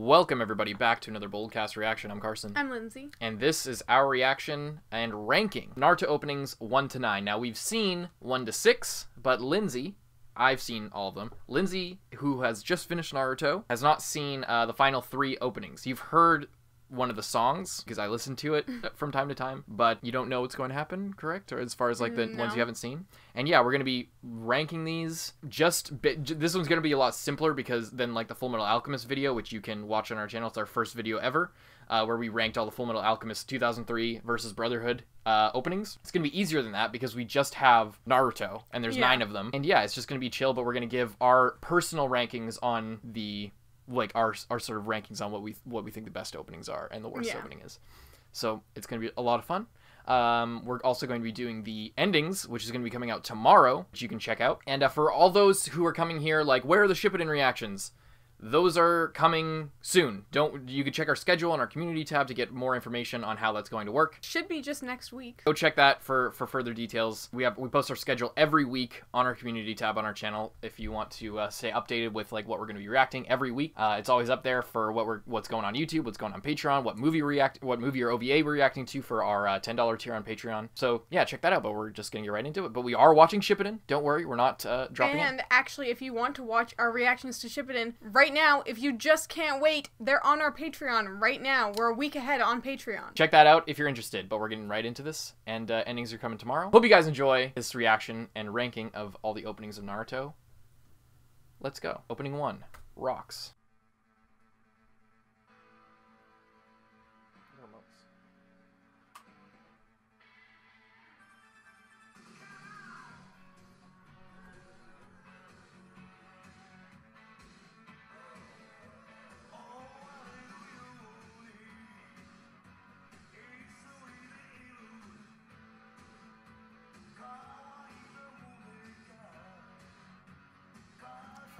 Welcome everybody back to another Boldcast reaction. I'm Carson. I'm Lindsay. and this is our reaction and ranking Naruto openings 1 to 9. Now we've seen 1 to 6, but Lindsay, I've seen all of them. Lindsay, who has just finished Naruto, has not seen uh, the final 3 openings. You've heard one of the songs because I listen to it from time to time, but you don't know what's going to happen, correct? Or as far as like the Mm, ones you haven't seen. And yeah, we're going to be ranking these just this one's going to be a lot simpler because than like the Full Metal Alchemist video, which you can watch on our channel. It's our first video ever. Uh, where we ranked all the Full Metal Alchemist 2003 versus Brotherhood uh, openings. It's gonna be easier than that because we just have Naruto and there's Yeah. nine of them. And yeah, it's just gonna be chill. But we're gonna give our personal rankings on the like our our sort of rankings on what we what we think the best openings are and the worst Yeah. opening is. So it's gonna be a lot of fun. Um, we're also going to be doing the endings, which is going to be coming out tomorrow, which you can check out. And uh, for all those who are coming here, like, where are the Shippuden reactions? Those are coming soon. Don't you can check our schedule on our community tab to get more information on how that's going to work. Should be just next week. Go check that for for further details. We have we post our schedule every week on our community tab on our channel. If you want to uh, stay updated with like what we're going to be reacting every week, uh, it's always up there for what we're what's going on YouTube, what's going on Patreon, what movie react, what movie or OVA we're reacting to for our uh, ten dollar tier on Patreon. So yeah, check that out. But we're just gonna get right into it. But we are watching Shippuden. Don't worry, we're not uh, dropping it. And actually, if you want to watch our reactions to Shippuden right now, if you just can't wait, they're on our Patreon right now. We're a week ahead on Patreon. Check that out if you're interested. But we're getting right into this, and uh, endings are coming tomorrow. Hope you guys enjoy this reaction and ranking of all the openings of Naruto. Let's go. Opening one, rocks.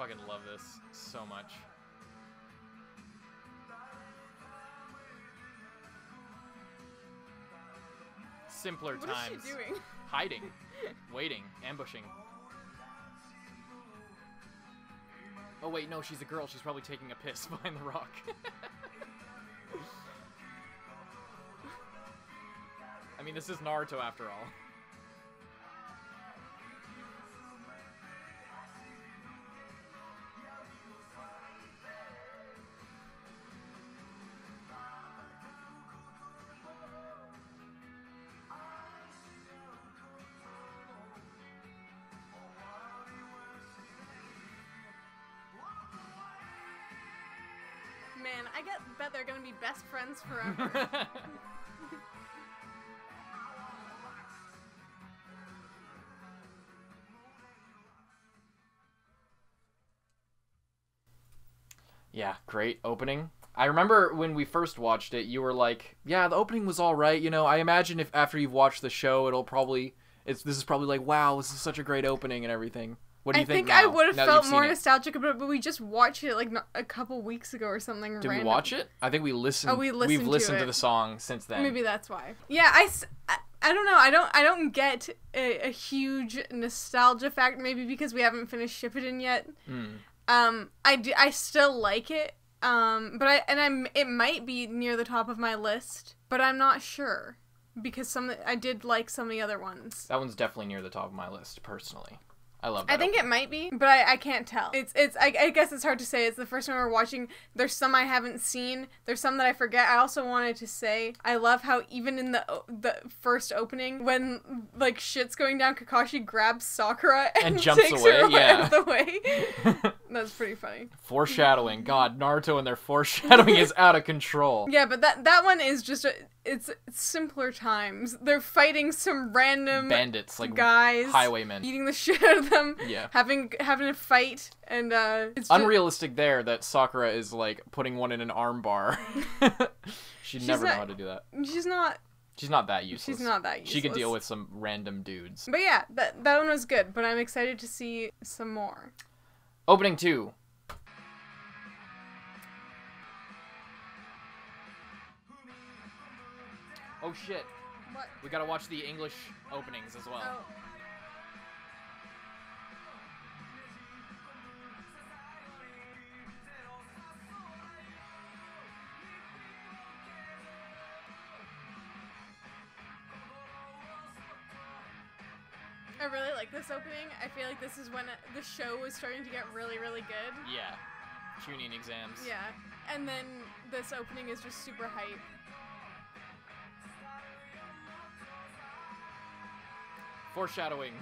Fucking love this so much. Simpler What is times. she doing? Hiding, waiting, ambushing. Oh wait, no, she's a girl. She's probably taking a piss behind the rock. I mean, this is Naruto after all. Best friends forever. Yeah, great opening. I remember when we first watched it, you were like, "Yeah, the opening was all right." You know, I imagine if after you've watched the show, it'll probably it's this is probably like, "Wow, this is such a great opening and everything." What do I you think? think I would have felt more nostalgic about it, but we just watched it like a couple weeks ago or something. Did we watch it? I think we listened. Oh, we listened We've to listened to, the song since then. Maybe that's why. Yeah, I, I don't know. I don't I don't get a, a huge nostalgia factor. Maybe because we haven't finished Shippuden yet. Hmm. Um, I do. I still like it. Um, but I and I'm it might be near the top of my list, but I'm not sure because some I did like some of the other ones. That one's definitely near the top of my list personally. I love that. I think it might be, but I, I can't tell. It's it's I, I guess it's hard to say. It's the first time we're watching. There's some I haven't seen. There's some that I forget. I also wanted to say I love how even in the the first opening when like shit's going down, Kakashi grabs Sakura and, And jumps takes away, her yeah. out of the way. That's pretty funny. foreshadowing. God, Naruto and their foreshadowing is out of control. Yeah, but that that one is just a, it's, it's simpler times. They're fighting some random Bandits like guys, highwaymen. beating the shit out of them. Yeah. having having a fight and uh, it's Unrealistic there that Sakura is like putting one in an arm bar. She'd She's never know how to do that. She's not. She's not that useless. She's not that useless. She could deal with some random dudes. But yeah, that that one was good. But I'm excited to see some more. Opening two. Oh shit. What? We gotta watch the English openings as well. Oh. I really like this opening. I feel like this is when the show was starting to get really, really good. Yeah. Chunin exams. Yeah. And then this opening is just super hype. Foreshadowing.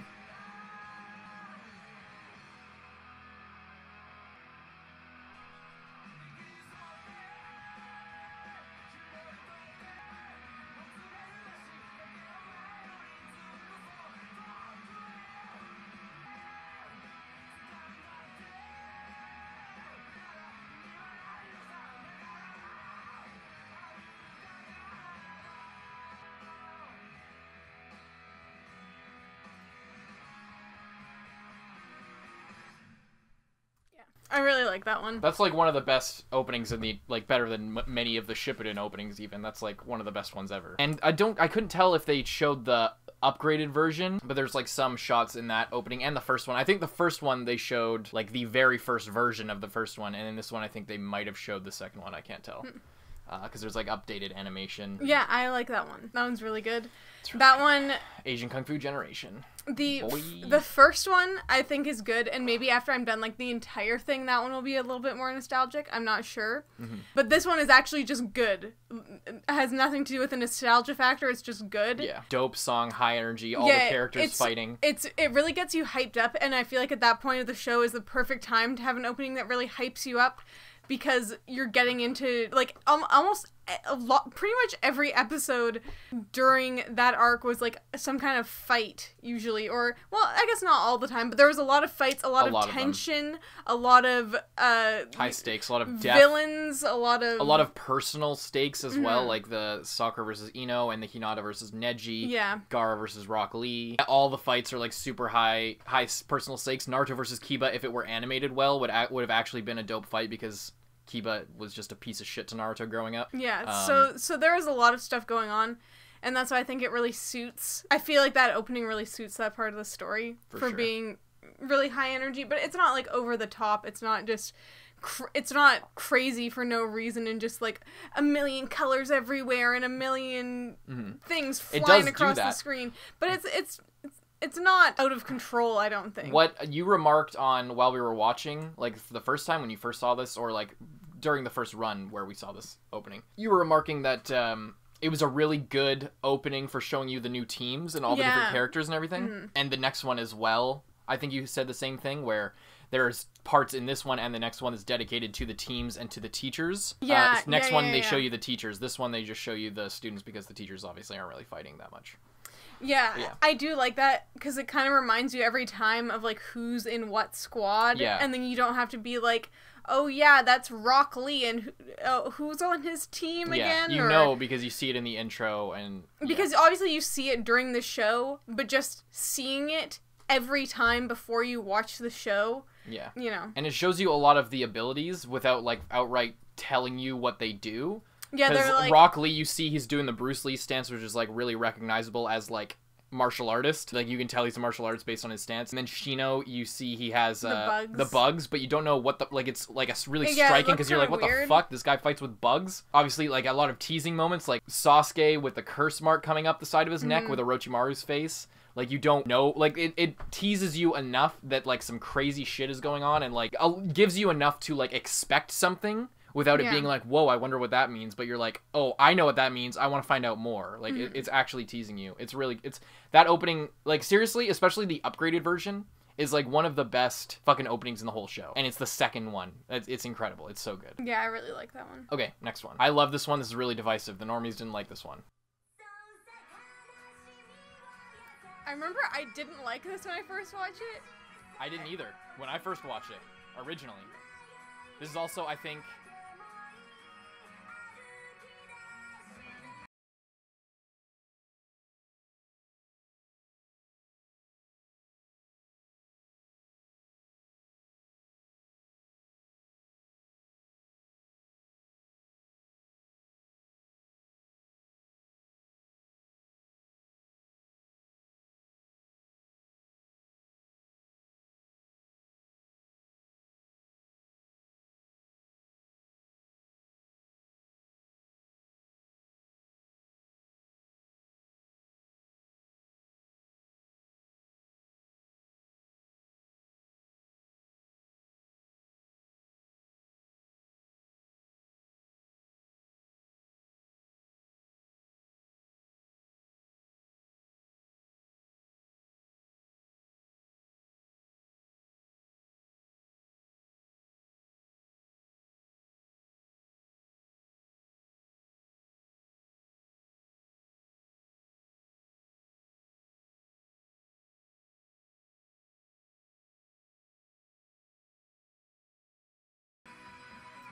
I really like that one. That's like one of the best openings in the like better than m- many of the Shippuden openings even. That's like one of the best ones ever. And I don't I couldn't tell if they showed the upgraded version, but there's like some shots in that opening and the first one. I think the first one they showed like the very first version of the first one, and in this one I think they might have showed the second one. I can't tell. Hmm. Because there's like updated animation. Yeah, I like that one. That one's really good. Really That one, Asian Kung Fu Generation. the Boy. the first one, I think is good, and maybe after I'm done like the entire thing, that one will be a little bit more nostalgic. I'm not sure, Mm-hmm. but this one is actually just good. It has nothing to do with the nostalgia factor. It's just good. Yeah. Dope song, high energy, all Yeah, the characters it's- fighting. It's it really gets you hyped up, and I feel like at that point of the show is the perfect time to have an opening that really hypes you up because you're getting into like um, almost a lot pretty much every episode during that arc was like some kind of fight usually or well i guess not all the time but there was a lot of fights a lot A of lot of tension a lot of uh High stakes, a lot of death. villains a lot of a lot of personal stakes as well, Mhm. like the Sakura versus Ino and the Hinata versus Neji. yeah Gaara versus Rock Lee. All the fights are like super high, high personal stakes. Naruto versus Kiba, if it were animated well, would would have actually been a dope fight because Kiba was just a piece of shit to Naruto growing up. Yeah, Um, so so there is a lot of stuff going on, and that's why I think it really suits. I feel like that opening really suits that part of the story For for, sure. being really high energy, but it's not like over the top. It's not just. Cr- it's not crazy for no reason and just like a million colors everywhere and a 1000000 Mhm. things flying across the screen. But it's it's it's not out of control. I don't think. What you remarked on while we were watching, like the first time when you first saw this, or like during the first run where we saw this opening, you were remarking that um, it was a really good opening for showing you the new teams and all the different characters and everything. Mhm. And the next one as well. I think you said the same thing where there's parts in this one and the next one is dedicated to the teams and to the teachers. Uh, Yeah, s- next yeah, one yeah, they yeah. show you the teachers. This one they just show you the students because the teachers obviously aren't really fighting that much. Yeah, Yeah. I do like that because it kind of reminds you every time of like who's in what squad. Yeah. And then you don't have to be like, oh yeah, that's Rock Lee and who, oh, who's on his team yeah, again? you or, know because you see it in the intro and yeah. Because obviously you see it during the show, but just seeing it every time before you watch the show, yeah. you know. and it shows you a lot of the abilities without like outright telling you what they do. Yeah, Because they're like. Rock Lee, you see he's doing the Bruce Lee stance, which is like really recognizable as like martial artist. Like you can tell he's a martial artist based on his stance. And then Shino, you see he has The uh, bugs. the bugs, but you don't know what the like. It's like a really Yeah, striking because you're like, what the fuck? This guy fights with bugs. Obviously, like a lot of teasing moments, like Sasuke with the curse mark coming up the side of his neck Mhm. with Orochimaru's face. Like you don't know, like it, it teases you enough that like some crazy shit is going on, and like uh, gives you enough to like expect something without it Yeah. being like, whoa, I wonder what that means. But you're like, oh, I know what that means. I want to find out more. Like it, Mhm. it's actually teasing you. It's really it's that opening. Like seriously, especially the upgraded version is like one of the best fucking openings in the whole show, and it's the second one. It's, it's incredible. It's so good. Yeah, I really like that one. Okay, next one. I love this one. This is really divisive. The normies didn't like this one. I remember I didn't like this when I first watched it. I didn't either when I first watched it originally. This is also, I think,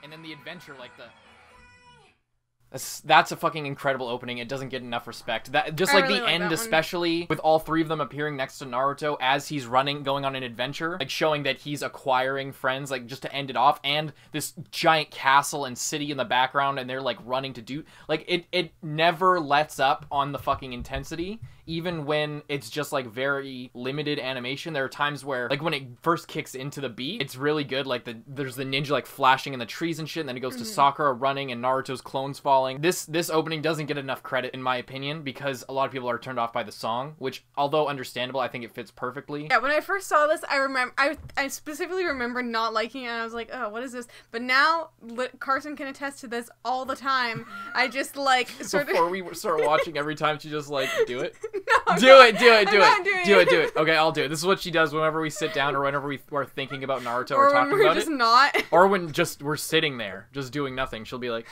and then the adventure like the that's, that's a fucking incredible opening. It doesn't get enough respect. That just I like really the like end, especially with all three of them appearing next to Naruto as he's running, going on an adventure, like showing that he's acquiring friends, like just to end it off, and this giant castle and city in the background, and they're like running to do like it. It never lets up on the fucking intensity, even when it's just like very limited animation. There are times where like when it first kicks into the beat, it's really good. Like the there's the ninja like flashing in the trees and shit, and then it goes to mm-hmm. Sakura running and Naruto's clones falling. This this opening doesn't get enough credit in my opinion because a lot of people are turned off by the song, which although understandable, I think it fits perfectly. Yeah, when I first saw this, I remember I, I specifically remember not liking it. and I was like, oh, what is this? But now li- Carson can attest to this all the time. I just like sort Before of. we start watching, every time she just like do it, Do no, it, do it, I'm do it, do it, do it. Okay, I'll do it. This is what she does whenever we sit down or whenever we are thinking about Naruto or, Or talking about it. not. or when just we're sitting there just doing nothing she'll be like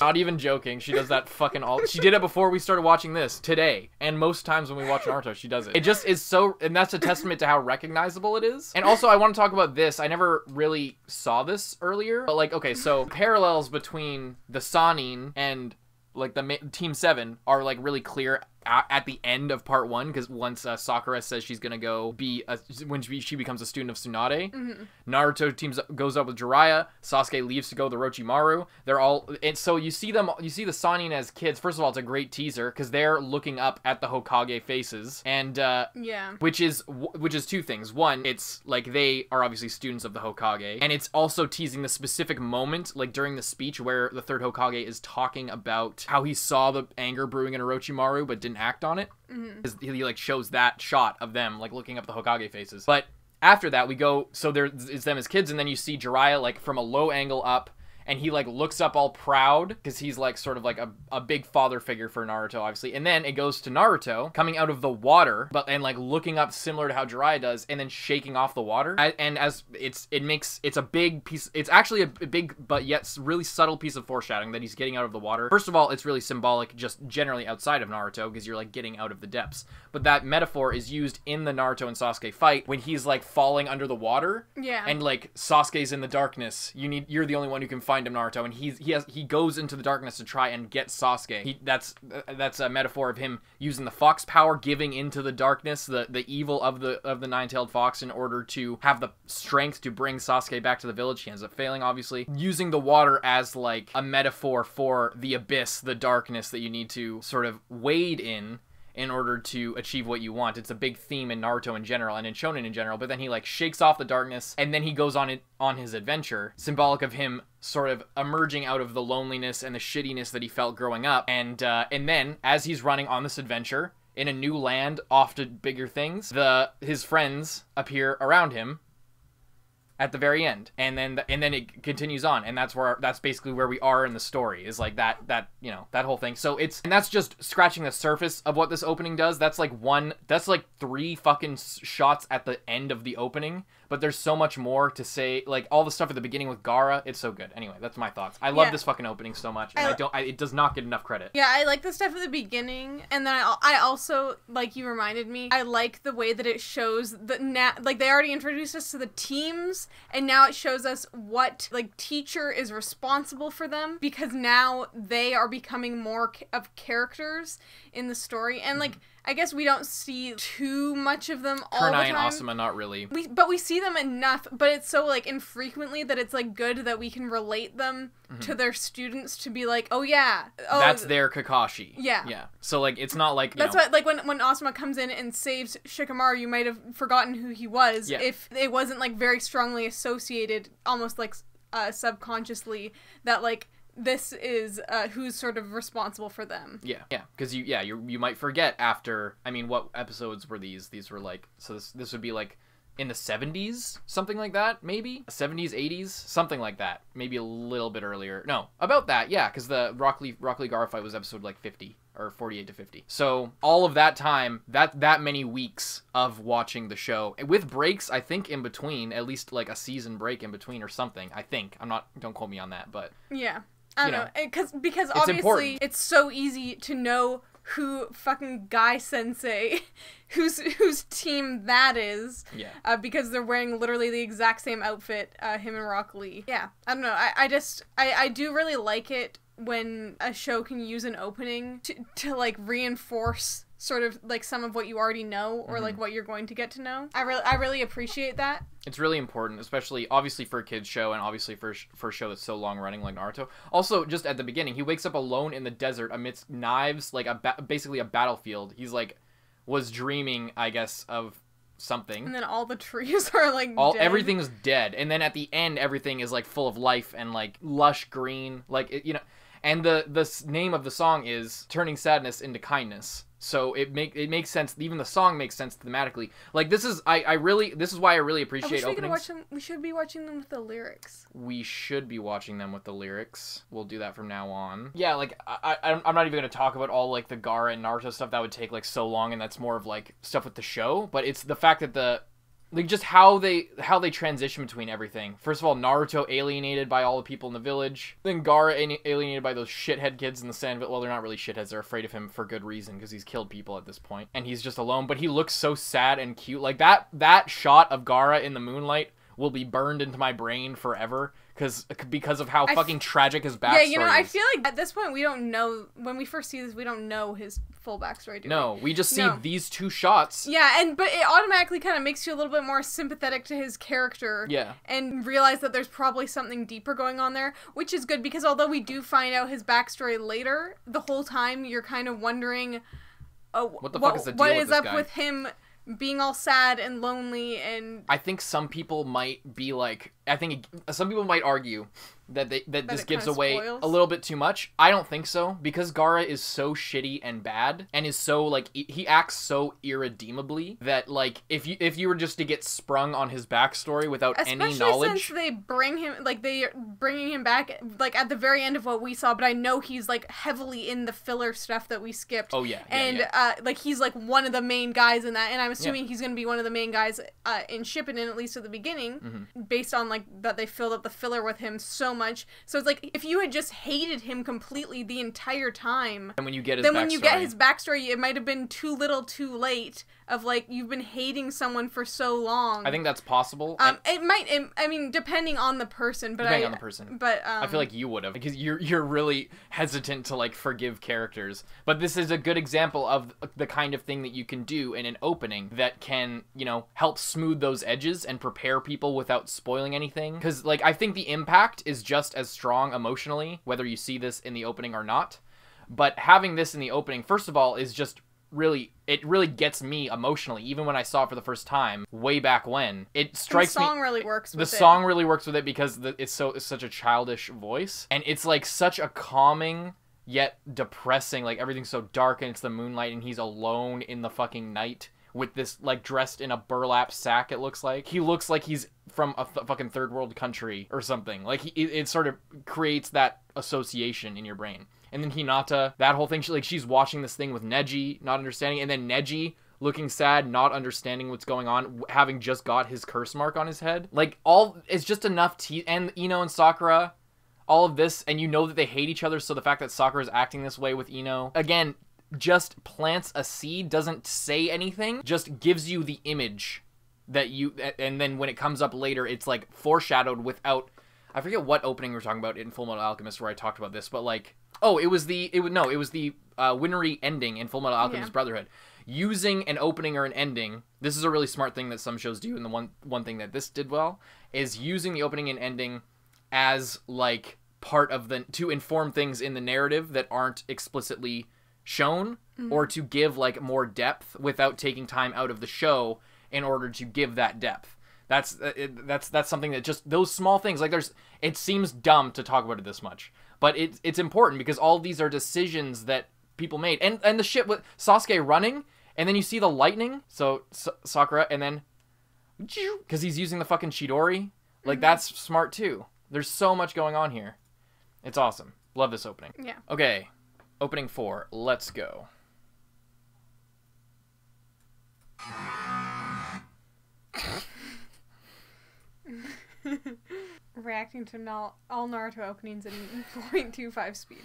not even joking. She does that fucking all she did it before we started watching this today. And most times when we watch naruto she does it. It just is so and that's a testament to how recognizable it is. And also i want to talk about this. I never really saw this earlier but like okay so parallels between the sannin and like the team seven are like really clear at the end of part one because once uh, Sakura says she's gonna go be a, when she, she becomes a student of Tsunade, Naruto teams goes up with Jiraiya. Sasuke leaves to go with Orochimaru. They're all and so you see them you see the Sannin as kids. First of all, it's a great teaser because they're looking up at the Hokage faces and uh, yeah. which is which is two things. One, it's like they are obviously students of the Hokage, and it's also teasing the specific moment, like during the speech where the third Hokage is talking about how he saw the anger brewing in Orochimaru but didn't act on it. Mm-hmm. Because He like shows that shot of them like looking up the Hokage faces, but. After that, we go. So there is them as kids, and then you see Jiraiya like from a low angle up, and he like looks up all proud because he's like sort of like a, a big father figure for Naruto, obviously. And then it goes to Naruto coming out of the water, but and like looking up similar to how Jiraiya does, and then shaking off the water. A- And as it's it makes it's a big piece. It's actually a big but yet really subtle piece of foreshadowing that he's getting out of the water. First of all, it's really symbolic, just generally outside of Naruto because you're like getting out of the depths. But that metaphor is used in the Naruto and Sasuke fight when he's like falling under the water Yeah. and like Sasuke's in the darkness. You need you're the only one who can find him, Naruto, and he's he has he goes into the darkness to try and get Sasuke. He that's that's a metaphor of him using the fox power, giving into the darkness, the the evil of the of the nine-tailed fox in order to have the strength to bring Sasuke back to the village. He ends up failing, obviously. Using the water as like a metaphor for the abyss, the darkness that you need to sort of wade in in order to achieve what you want. It's a big theme in Naruto in general and in Shonen in general. But then he like shakes off the darkness and then he goes on it on his adventure, symbolic of him sort of emerging out of the loneliness and the shittiness that he felt growing up. And uh, and then as he's running on this adventure in a new land, off to bigger things, the his friends appear around him at the very end and then and then it continues on and that's where that's basically where we are in the story is like that that you know that whole thing. So it's and that's just scratching the surface of what this opening does. That's like one that's like three fucking shots at the end of the opening but there's so much more to say like all the stuff at the beginning with Gaara it's so good anyway that's my thoughts I love Yeah. this fucking opening so much and I, I- don't I, it does not get enough credit Yeah, I like the stuff at the beginning, and then I, I also like you reminded me. I like the way that it shows the na- like they already introduced us to the teams, and now it shows us what like teacher is responsible for them because now they are becoming more of characters in the story, and like I guess we don't see too much of them all Kurenai the and time. Asuma not really We, but we see them enough, but it's so like infrequently that it's like good that we can relate them to their students to be like, oh yeah, oh Mm-hmm. that's their Kakashi Yeah. yeah so like it's not like you That's know, what like when when Asuma comes in and saves Shikamaru, you might have forgotten who he was Yeah. if it wasn't like very strongly associated, almost like uh, subconsciously that like this is uh, who's sort of responsible for them. Yeah, yeah, because you yeah you you might forget after. I mean, what episodes were these? These were like so this this would be like in the seventies, something like that, maybe seventies, eighties, something like that. Maybe a little bit earlier. No, about that, yeah, because the Rock Lee Rock fight was episode like fifty or forty eight to fifty. So all of that time, that that many weeks of watching the show with breaks, I think in between, at least like a season break in between or something. I think I'm not. Don't quote me on that, but Yeah. I don't know, know, because because it's obviously important. it's so easy to know who fucking Guy Sensei, whose whose team that is. Yeah. Uh, because they're wearing literally the exact same outfit, uh, him and Rock Lee. Yeah, I don't know. I, I just I, I do really like it when a show can use an opening to, to like reinforce sort of like some of what you already know or like mm-hmm. what you're going to get to know. I really I really appreciate that. It's really important, especially obviously for a kids show and obviously for for a show that's so long running like Naruto. Also, just at the beginning, he wakes up alone in the desert amidst knives, like a ba- basically a battlefield. He's like was dreaming, I guess, of something. And then all the trees are like all dead. everything's dead and then at the end everything is like full of life and like lush green like it, you know and the the name of the song is turning sadness into kindness so it make it makes sense even the song makes sense thematically like this is i i really this is why i really appreciate wish we openings watch them. We should be watching them with the lyrics. we should be watching them with the lyrics. We'll do that from now on. Yeah, like I, I I'm not even gonna talk about all like the Gaara and Naruto stuff. That would take like so long, and that's more of like stuff with the show. But it's the fact that the like just how they how they transition between everything. First of all, Naruto alienated by all the people in the village. Then Gaara alienated by those shithead kids in the sand. But Well, they're not really shitheads. They're afraid of him for good reason because he's killed people at this point, and he's just alone. But he looks so sad and cute. Like that that shot of Gaara in the moonlight will be burned into my brain forever because uh, because of how I f- fucking tragic his backstory yeah, you know, I feel like at this point we don't know when we first see this. We don't know his full backstory. Do we? no, we just see No. these two shots. Yeah, and but it automatically kind of makes you a little bit more sympathetic to his character. Yeah. And realize that there's probably something deeper going on there, which is good because although we do find out his backstory later, the whole time you're kind of wondering, oh, What the fuck is the what deal with is up guy? with him being all sad and lonely and I think some people might be like, I think it, some people might argue that they that, this gives away spoils? a little bit too much. I don't think so because Gaara is so shitty and bad and is so like he- acts so irredeemably that like if you if you were just to get sprung on his backstory without especially any knowledge, since they bring him like they bringing him back like at the very end of what we saw but i know he's like heavily in the filler stuff that we skipped Oh, yeah, yeah, and yeah. uh like he's like one of the main guys in that and i'm assuming he's gonna be one of the main guys uh in Shippuden at least at the beginning Mm-hmm. based on like that they filled up the filler with him so much. So it's like if you had just hated him completely the entire time and when you get his then when you get his backstory it might have been too little too late of like you've been hating someone for so long I think that's possible. um, it might. It, I mean, depending on the person, but Depending I, on the person. But um, I feel like you would have because you're you're really hesitant to like forgive characters. But this is a good example of the kind of thing that you can do in an opening that can, you know, help smooth those edges and prepare people without spoiling anything. Cuz like I think the impact is just as strong emotionally whether you see this in the opening or not. But having this in the opening first of all is just really it really gets me emotionally even when I saw it for the first time way back when. It and the strikes me The song really works. the With it. song really works with it because the, it's so it's such a childish voice and it's like such a calming yet depressing like everything's so dark and it's the moonlight and he's alone in the fucking night with this like dressed in a burlap sack it looks like he looks like he's from a th- fucking third world country or something like he, it, it sort of creates that association in your brain and then hinata that whole thing she, like she's watching this thing with neji not understanding and then neji looking sad, not understanding what's going on, having just got his curse mark on his head. Like all it's just enough te- and Ino and Sakura all of this and you know that they hate each other so the fact that Sakura is acting this way with Ino again just plants a seed doesn't say anything just gives you the image that you and then when it comes up later it's like foreshadowed without I forget what opening we are talking about in Full Metal Alchemist where I talked about this but like oh it was the it was no it was the uh, Winry ending in Full Metal Alchemist Yeah. Brotherhood. Using an opening or an ending this is a really smart thing that some shows do and the one one thing that this did well is using the opening and ending as like part of the to inform things in the narrative that aren't explicitly shown or to give like more depth without taking time out of the show in order to give that depth. That's uh, that's that's something that just those small things like there's it seems dumb to talk about it this much but it's it's important because all these are decisions that people made and and the shit with Sasuke running and then you see the lightning so S- Sakura and then because he's using the fucking Chidori. Like mm-hmm. that's smart too. There's so much going on here. It's awesome. Love this opening. Yeah. Okay, opening four. Let's go. Reacting to all, Naruto openings in 0.25 speed.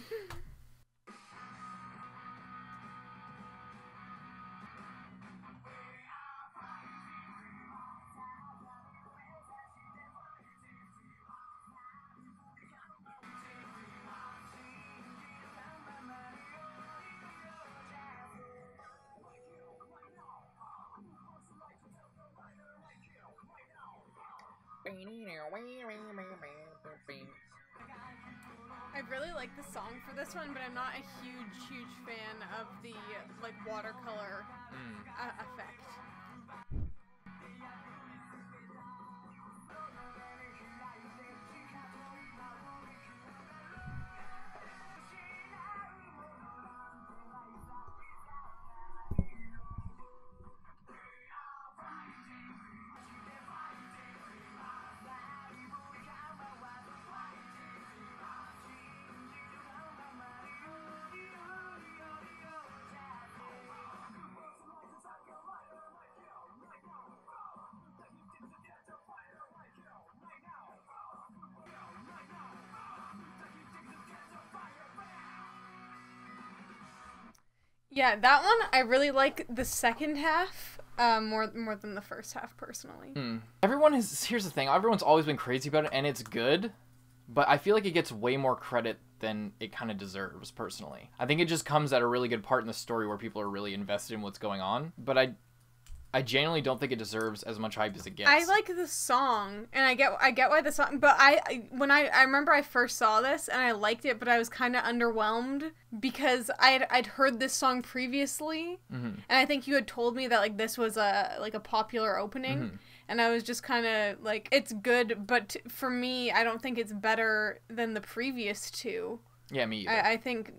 I really like the song for this one, but I'm not a huge, huge fan of the like watercolor Mm. uh, effect. Yeah, that one I really like the second half uh, more more than the first half personally. Mm. Everyone is. Here's the thing. Everyone's always been crazy about it, and it's good. But I feel like it gets way more credit than it kind of deserves. Personally, I think it just comes at a really good part in the story where people are really invested in what's going on. But I, I genuinely don't think it deserves as much hype as it gets. I like the song, and I get I get why the song. But I, I when I I remember I first saw this and I liked it, but I was kind of underwhelmed because I had I'd heard this song previously, Mhm. and I think you had told me that like this was a like a popular opening, Mhm. and I was just kind of like it's good, but t- for me I don't think it's better than the previous two. Yeah, me either. I, I think.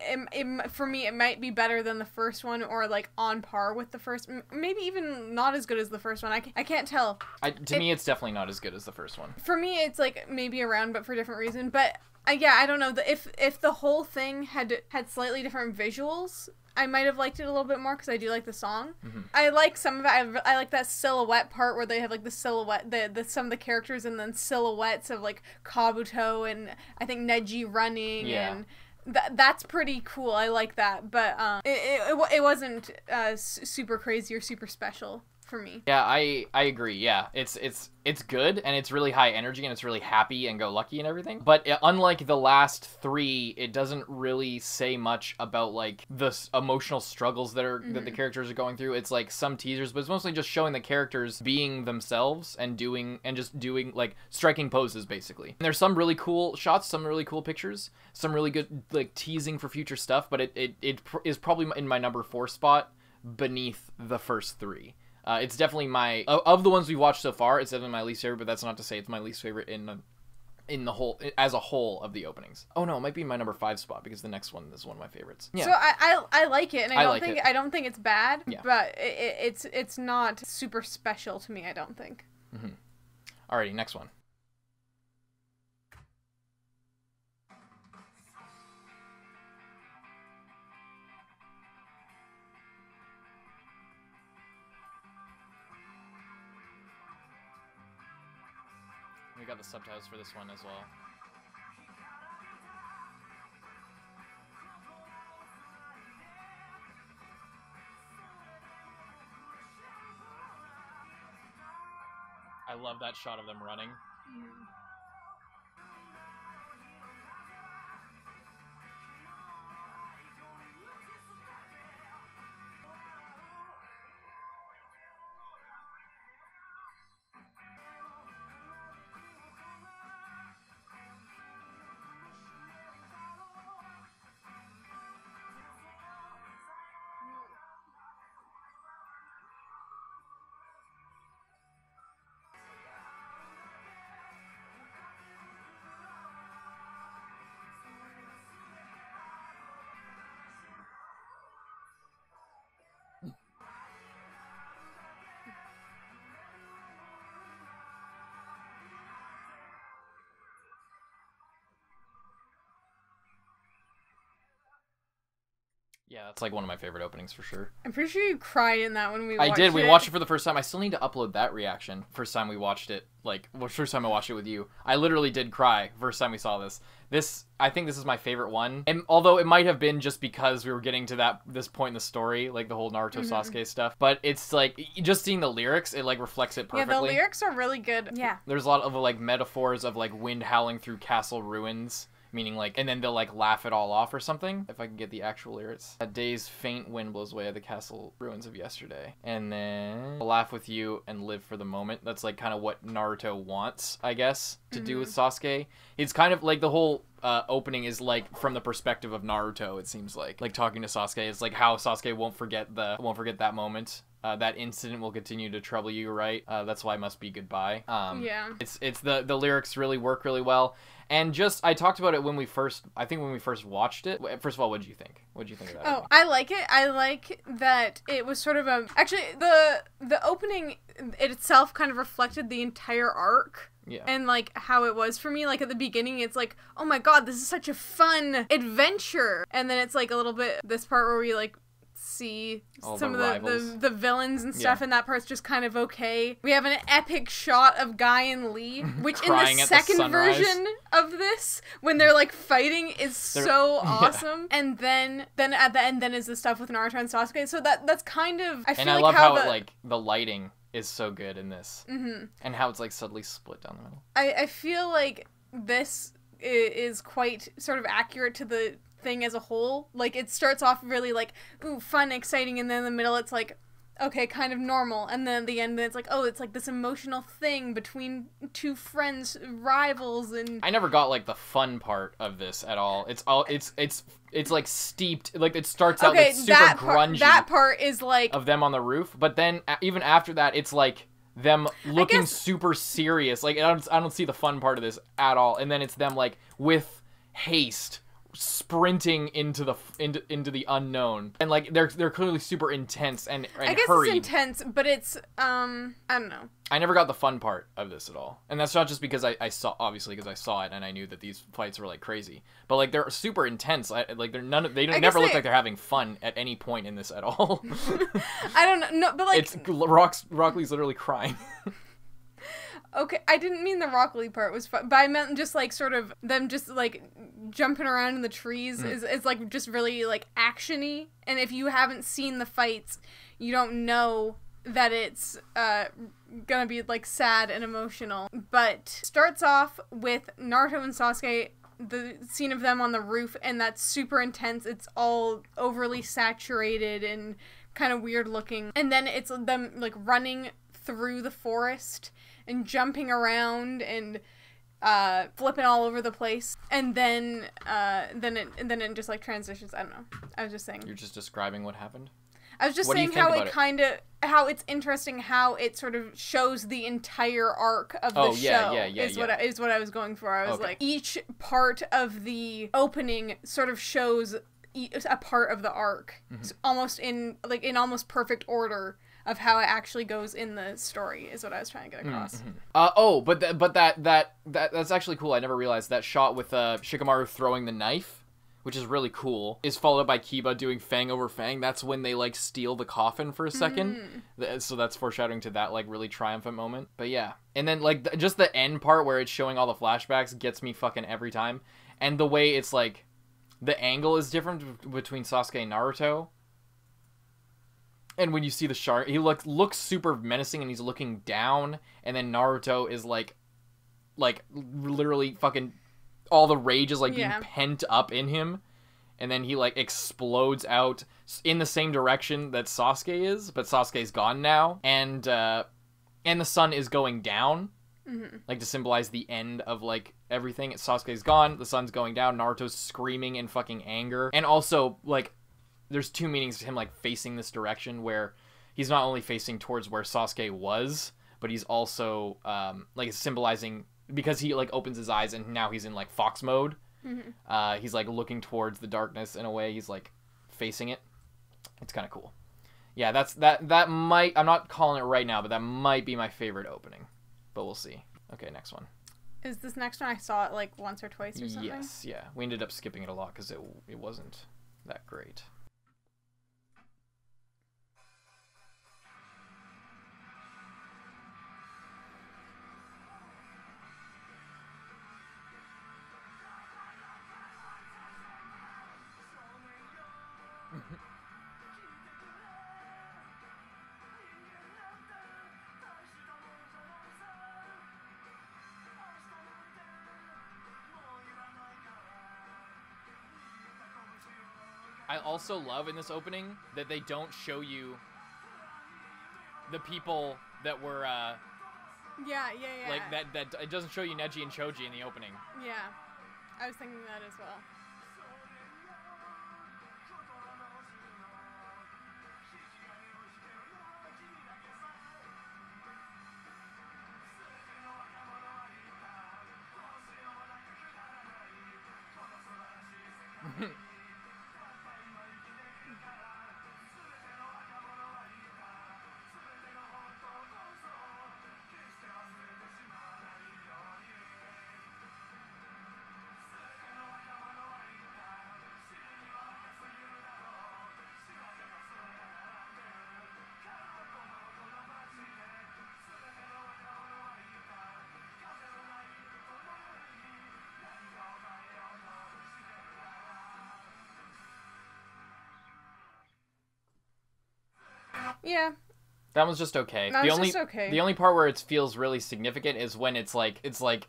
It, it, for me, it might be better than the first one, or like on par with the first. m- Maybe even not as good as the first one. I, I can't tell. I, to it- me, it's definitely not as good as the first one. for me it's like maybe around but for different reason but uh, yeah i don't know the, if if the whole thing had had slightly different visuals i might have liked it a little bit more because i do like the song Mhm. i like some of it I, I like that silhouette part where they have like the silhouette the, the some of the characters and then silhouettes of like kabuto and i think neji running Yeah. and that that's pretty cool. I like that. But um it, it, it, wasn't uh super crazy or super special for me Yeah, I I agree. Yeah, it's it's it's good and it's really high energy and it's really happy and go lucky and everything. But uh, unlike the last three, it doesn't really say much about like the s- emotional struggles that are that the characters are going through. It's like some teasers, but it's mostly just showing the characters being themselves and doing and just doing like striking poses basically. And there's some really cool shots, some really cool pictures, some really good like teasing for future stuff. But it it, it pr- is probably in my number four spot beneath the first three. Uh, it's definitely my of, of the ones we've watched so far. It's definitely my least favorite, but that's not to say it's my least favorite in the, in the whole as a whole of the openings. Oh no, it might be my number five spot because the next one is one of my favorites. Yeah, So I, I I like it, and I I don't like think it. I don't think it's bad. Yeah. But it, it, it's it's not super special to me. I don't think. alrighty, next one. Got the subtitles for this one as well. I love that shot of them running. Yeah, that's like one of my favorite openings for sure. I'm pretty sure you cried in that when we. I watched did. We watched it for the first time. I still need to upload that reaction. First time we watched it, like well, first time I watched it with you, I literally did cry. First time we saw this. This, I think, this is my favorite one. And although it might have been just because we were getting to that this point in the story, like the whole Naruto Mm-hmm. Sasuke stuff, but it's like just seeing the lyrics, it like reflects it perfectly. Yeah, perfectly. the lyrics are really good. Yeah. There's a lot of like metaphors of like wind howling through castle ruins meaning like, and then they'll like laugh it all off or something. If I can get the actual lyrics, a day's faint wind blows away the castle ruins of yesterday, and then laugh with you and live for the moment. That's like kind of what Naruto wants, I guess, to do with Sasuke. It's kind of like the whole uh, opening is like from the perspective of Naruto. It seems like like talking to Sasuke. It's like how Sasuke won't forget the won't forget that moment. Uh, that incident will continue to trouble you, right? Uh, that's why I must be goodbye. Um, Yeah. It's it's the the lyrics really work really well, and just I talked about it when we first I think when we first watched it. First of all, what did you think? What did you think of that? Oh, I like it. I like that it was sort of a actually the the opening it itself kind of reflected the entire arc yeah. and like how it was for me like at the beginning it's like oh my god this is such a fun adventure and then it's like a little bit this part where we like see All some the of the, the the villains and stuff Yeah. and that part's just kind of okay. We have an epic shot of guy and lee which in the at the second version of this when they're like fighting is They're- so yeah. awesome. And then then at the end then is the stuff with naruto and sasuke. So that that's kind of i feel and I like love how, how, it, like the lighting is so good in this, hmm and how it's like subtly split down the middle. I, I feel like this is quite sort of accurate to the thing as a whole. Like it starts off really like ooh fun, exciting, and then in the middle it's like okay, kind of normal, and then at the end it's like oh, it's like this emotional thing between two friends, rivals, and I never got like the fun part of this at all. It's all it's it's it's like steeped like it starts out okay, like super that part grungy that part is like of them on the roof, but then even after that, it's like them looking guess- super serious. Like I don't I don't see the fun part of this at all. And then it's them like with haste sprinting into the into into the unknown and like they're they're clearly super intense and, and I guess hurried. it's intense, but it's um I don't know. I never got the fun part of this at all. And that's not just because I, I saw obviously because I saw it and I knew that these fights were like crazy. But like they're super intense. I, like they're none of, they guess never look they- like they're having fun at any point in this at all. I don't know. No, but like it's Rock's Rock Lee's literally crying. Okay, I didn't mean the Rock part was fun, but I meant just like sort of them just like jumping around in the trees Mm. is, is like just really like actiony. And if you haven't seen the fights, you don't know that it's uh gonna be like sad and emotional. But starts off with Naruto and Sasuke. The scene of them on the roof, and that's super intense. It's all overly saturated and kind of weird looking. And then it's them like running through the forest and jumping around and uh, flipping all over the place. And then uh, then it and then it just like transitions. I don't know. I was just saying. You're just describing what happened. I was just What saying how it it? kind of how it's interesting how it sort of shows the entire arc of the Oh, show. yeah, yeah, yeah, is what. I, is what I was going for. I was Okay. like each part of the opening sort of shows a part of the arc, Mm-hmm. It's almost in like in almost perfect order of how it actually goes in the story. Is what I was trying to get across. Uh oh, but th- but that that that that's actually cool. I never realized that shot with uh Shikamaru throwing the knife, which is really cool, is followed by Kiba doing Fang over Fang. That's when they like steal the coffin for a second. Th- So that's foreshadowing to that like really triumphant moment. But yeah, and then like th- just the end part where it's showing all the flashbacks gets me fucking every time, and the way it's like the angle is different between Sasuke and Naruto. And when you see the shark, he looks looks super menacing, and he's looking down. And then Naruto is like, like literally fucking, all the rage is like Yeah. being pent up in him, and then he like explodes out in the same direction that Sasuke is, but Sasuke's gone now, and uh, and the sun is going down, like to symbolize the end of like everything. Sasuke's gone, the sun's going down, Naruto's screaming in fucking anger, and also like there's two meanings to him like facing this direction where he's not only facing towards where Sasuke was, but he's also um, like symbolizing because he like opens his eyes and now he's in like fox mode. Uh, he's like looking towards the darkness in a way. He's like facing it. It's kind of cool. Yeah, that's that. That might. I'm not calling it right now, but that might be my favorite opening. But we'll see. Okay, next one. Is this next one? I saw it like once or twice or something. Yes, yeah. We ended up skipping it a lot because it it wasn't that great. I also love in this opening that they don't show you the people that were uh, Yeah, yeah, yeah. like that. That it doesn't show you Neji and Choji in the opening. Yeah. I was thinking that as well. Yeah. That was just okay. The only just okay. the only part where it feels really significant is when it's like it's like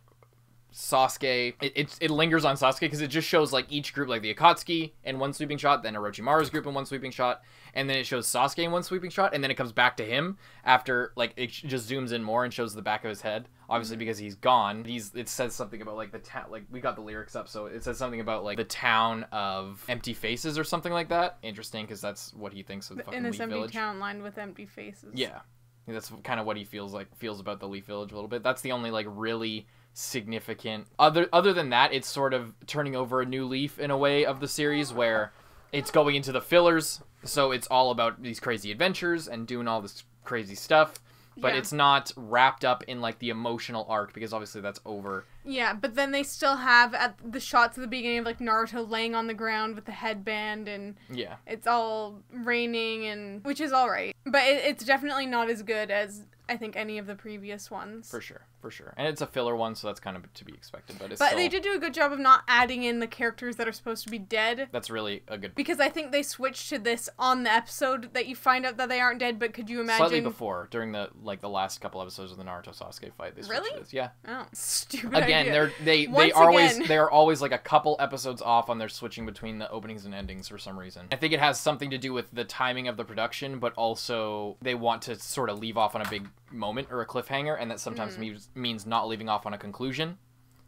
Sasuke. It it, it lingers on Sasuke because it just shows like each group, like the Akatsuki in one sweeping shot, then Orochimaru's group in one sweeping shot, and then it shows Sasuke in one sweeping shot, and then it comes back to him after like it just zooms in more and shows the back of his head. Obviously Mm-hmm. because he's gone. He's it says something about like the town. Like we got the lyrics up, so it says something about like the town of empty faces or something like that. Interesting because that's what he thinks of the fucking In this Leaf empty Village. town lined with empty faces. Yeah. That's kind of what he feels like feels about the Leaf Village a little bit. That's the only like really significant other other than that it's sort of turning over a new leaf in a way of the series where it's going into the fillers so it's all about these crazy adventures and doing all this crazy stuff but Yeah. it's not wrapped up in like the emotional arc because obviously that's over Yeah, but then they still have at the shots at the beginning of like Naruto laying on the ground with the headband and yeah it's all raining and which is all right. But it, it's definitely not as good as I think any of the previous ones. for sure for sure and it's a filler one so that's kind of to be expected but it's But still, they did do a good job of not adding in the characters that are supposed to be dead. that's really a good Because I think they switched to this on the episode that you find out that they aren't dead. But could you imagine? slightly before during the like the last couple episodes of the Naruto Sasuke fight they Really? this. yeah Oh, stupid. again idea. they're they they Once are always they're always like a couple episodes off on their switching between the openings and endings for some reason i think it has something to do with the timing of the production but also they want to sort of leave off on a big moment or a cliffhanger and that sometimes Mm. means means not leaving off on a conclusion.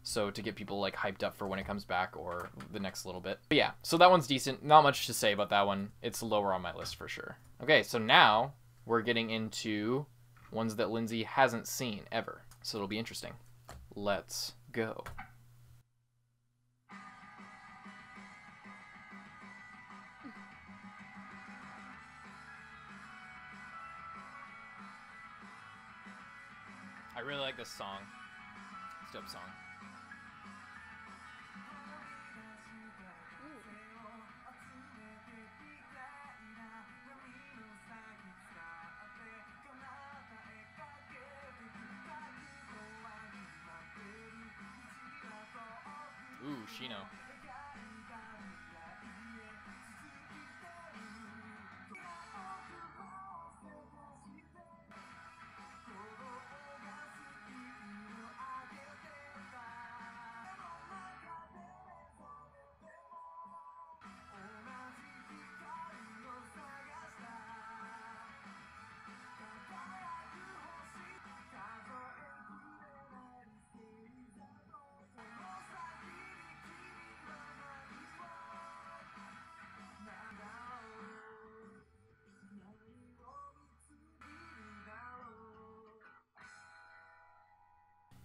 So to get people like hyped up for when it comes back or the next little bit. But yeah so that one's decent. Not much to say about that one. It's lower on my list for sure. Okay so now we're getting into ones that lindsay hasn't seen ever. So it'll be interesting. Let's go I really like this song. It's a dope song. Ooh, Shino.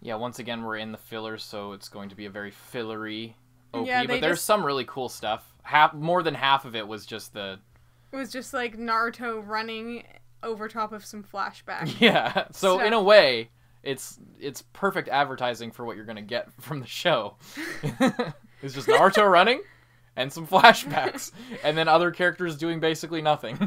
Yeah, once again, we're in the fillers, so it's going to be a very fillery OP. Yeah, but there's just- some really cool stuff. Half more than half of it was just the It was just like Naruto running over top of some flashback. yeah. So Stuff. in a way, it's it's perfect advertising for what you're gonna get from the show. it's just Naruto running and some flashbacks, and then other characters doing basically nothing.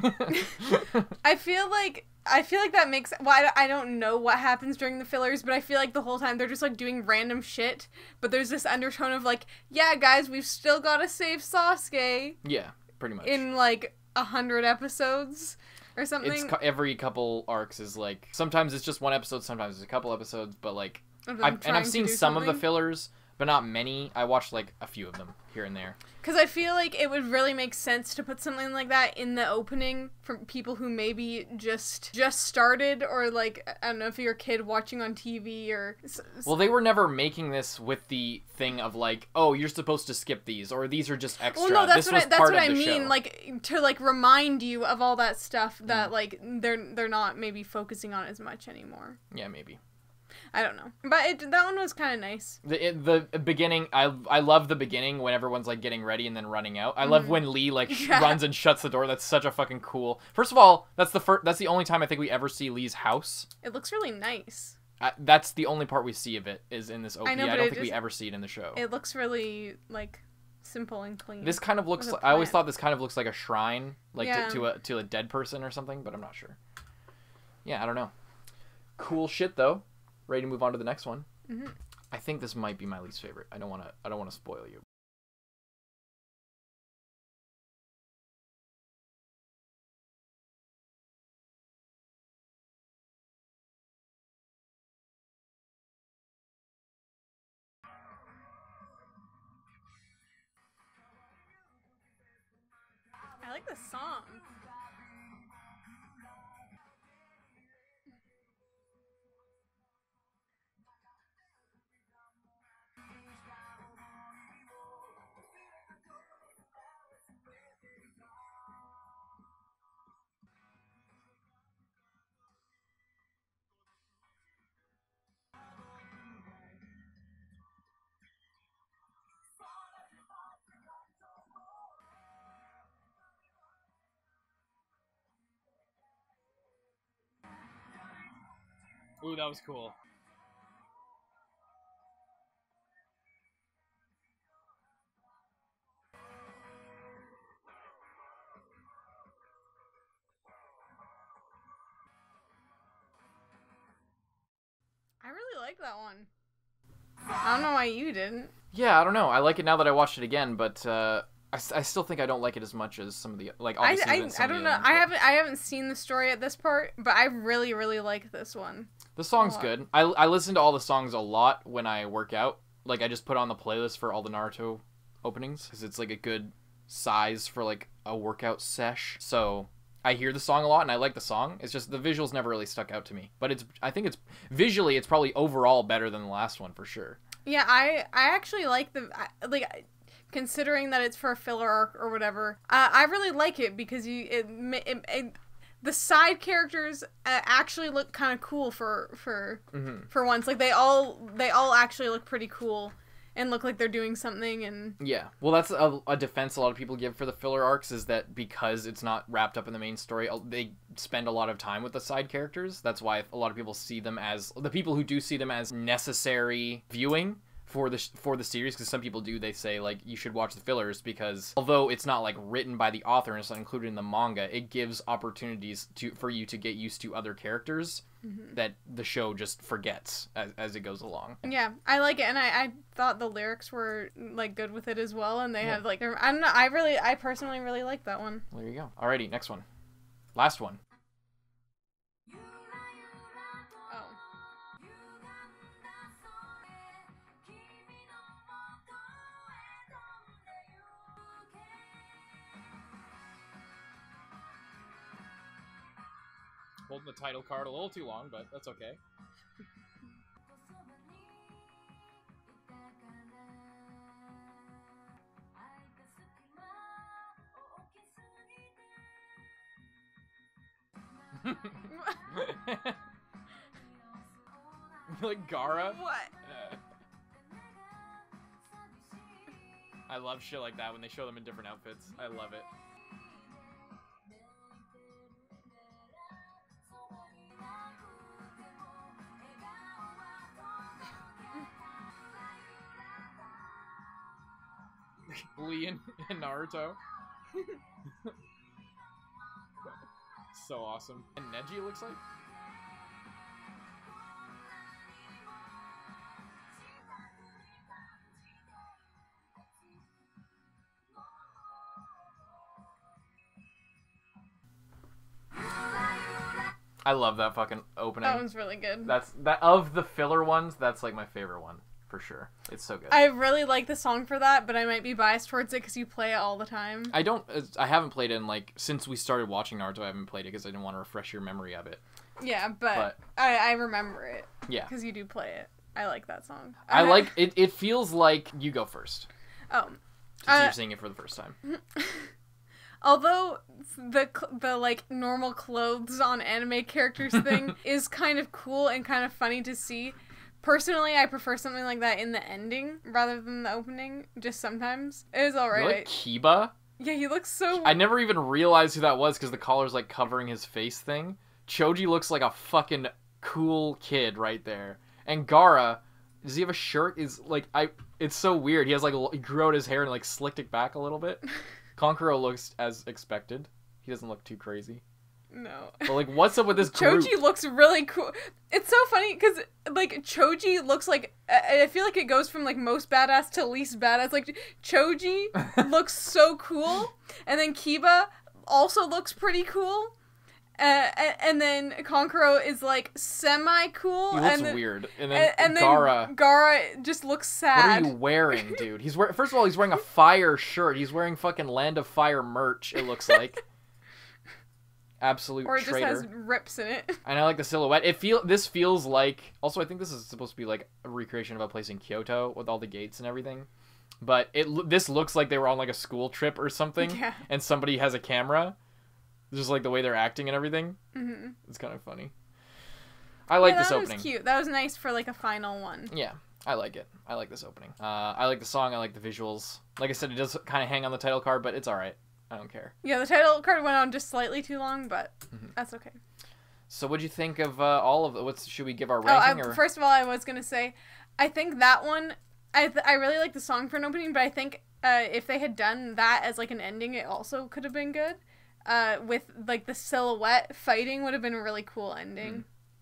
I feel like I feel like that makes well I, don't know what happens during the fillers but I feel like the whole time they're just like doing random shit but there's this undertone of like yeah guys we've still got to save Sasuke. Yeah, pretty much. in like a hundred episodes or something. It's every couple arcs is like sometimes it's just one episode, sometimes it's a couple episodes, but like I've, and I've seen some of the fillers, but not many. I watched like a few of them here and there. Because I feel like it would really make sense to put something like that in the opening for people who maybe just just started or like I don't know if you're a kid watching on TV or. Well, they were never making this with the thing of like, oh, you're supposed to skip these, or these are just extra. Well, no, that's this what I, that's what I mean. show. Mm. Like to like remind you of all that stuff that like they're they're not maybe focusing on as much anymore. yeah, maybe. I don't know, but it, that one was kind of nice. The it, the beginning, I I love the beginning when everyone's like getting ready and then running out. I love when Lee like Mm-hmm. Yeah. runs and shuts the door. That's such a fucking cool. First of all, that's the first. That's the only time I think we ever see Lee's house. It looks really nice. I, that's the only part we see of it is in this OP. I, know, but don't think we ever see it in the show. It looks really like simple and clean. This kind of looks. Like, I always thought this kind of looks like a shrine, like Yeah. to, to a to a dead person or something, but I'm not sure. Yeah, I don't know. Cool shit though. Ready to move on to the next one. Mhm. I think this might be my least favorite. I don't want to. I don't want to spoil you. Ooh, that was cool. I really like that one. I don't know why you didn't. Yeah, I don't know. I like it now that I watched it again, but uh, I, I still think I don't like it as much as some of the like. I, I, I the don't know. I haven't I haven't seen the story at this part, but I really really like this one. The song's good. I I listen to all the songs a lot when I work out. Like I just put on the playlist for all the Naruto openings because it's like a good size for like a workout sesh. So I hear the song a lot and I like the song. It's just the visuals never really stuck out to me. But it's I think it's visually it's probably overall better than the last one for sure. Yeah, I I actually like the I- like I- considering that it's for a filler arc or whatever. Uh, I really like it because you it, it, it the side characters uh, actually look kind of cool for for Mhm. for once. Like they all they all actually look pretty cool and look like they're doing something and Yeah. Well, that's a, a defense a lot of people give for the filler arcs is that because it's not wrapped up in the main story, they spend a lot of time with the side characters. That's why a lot of people see them as the people who do see them as necessary viewing for the for the series because some people do they say like you should watch the fillers because although it's not like written by the author and it's not included in the manga it gives opportunities to for you to get used to other characters mm-hmm. that the show just forgets as, as it goes along. Yeah I like it and I, I thought the lyrics were like good with it as well and they Yeah. had like I don't know I really I personally really like that one. there you go. Alrighty next one. Last one holding the title card a little too long, but that's okay. like Gaara. what? I love shit like that when they show them in different outfits. I love it. Lee and, and Naruto. so awesome. And Neji it looks like. I love that fucking opening. That one's really good. That's that of the filler ones. That's like my favorite one for sure. It's so good. I really like the song for that, but I might be biased towards it because you play it all the time. I don't. I haven't played it in like since we started watching Naruto. I haven't played it because I didn't want to refresh your memory of it. Yeah, but, But- I, I remember it Yeah, because you do play it. I like that song. I like it. It feels like you go first Oh, since Uh, you're seeing it for the first time. although the the like normal clothes on anime characters thing is kind of cool and kind of funny to see. Personally, I prefer something like that in the ending rather than the opening. Just sometimes it was You alright. like Kiba? yeah, he looks so. I never even realized who that was because the collar's like covering his face thing. Choji looks like a fucking cool kid right there. And Gaara, does he have a shirt? Is like I. It's so weird. He has like he grew out his hair and like slicked it back a little bit. Kankuro looks as expected. He doesn't look too crazy. No. But like, what's up with this group? Choji looks really cool. It's so funny because like Choji looks like I I feel like it goes from like most badass to least badass. Like Choji looks so cool, and then Kiba also looks pretty cool. Uh, and then Kankuro is like semi cool, He looks and then, weird. And then, and then Gaara. Gaara just looks sad. What are you wearing, dude? He's wearing. First of all, he's wearing a fire shirt. He's wearing fucking Land of Fire merch. It looks like. Absolute or it just has rips in it. And I like the silhouette. It feel this feels like. Also, I think this is supposed to be like a recreation of a place in Kyoto with all the gates and everything. But it this looks like they were on like a school trip or something, Yeah. and somebody has a camera. Just like the way they're acting and everything. hmm It's kind of funny. I like yeah, this that opening. was cute. That was nice for like a final one. Yeah, I like it. I like this opening. Uh, I like the song. I like the visuals. Like I said, it does kind of hang on the title card, but it's all right. I don't care. Yeah, the title card went on just slightly too long, but Mhm. that's okay. So, what'd you think of uh, all of the? What's should we give our Oh, I, or? first of all, I was gonna say, I think that one, I th- I really like the song for an opening, but I think uh, if they had done that as like an ending, it also could have been good. Uh, with like the silhouette fighting would have been a really cool ending. Hmm.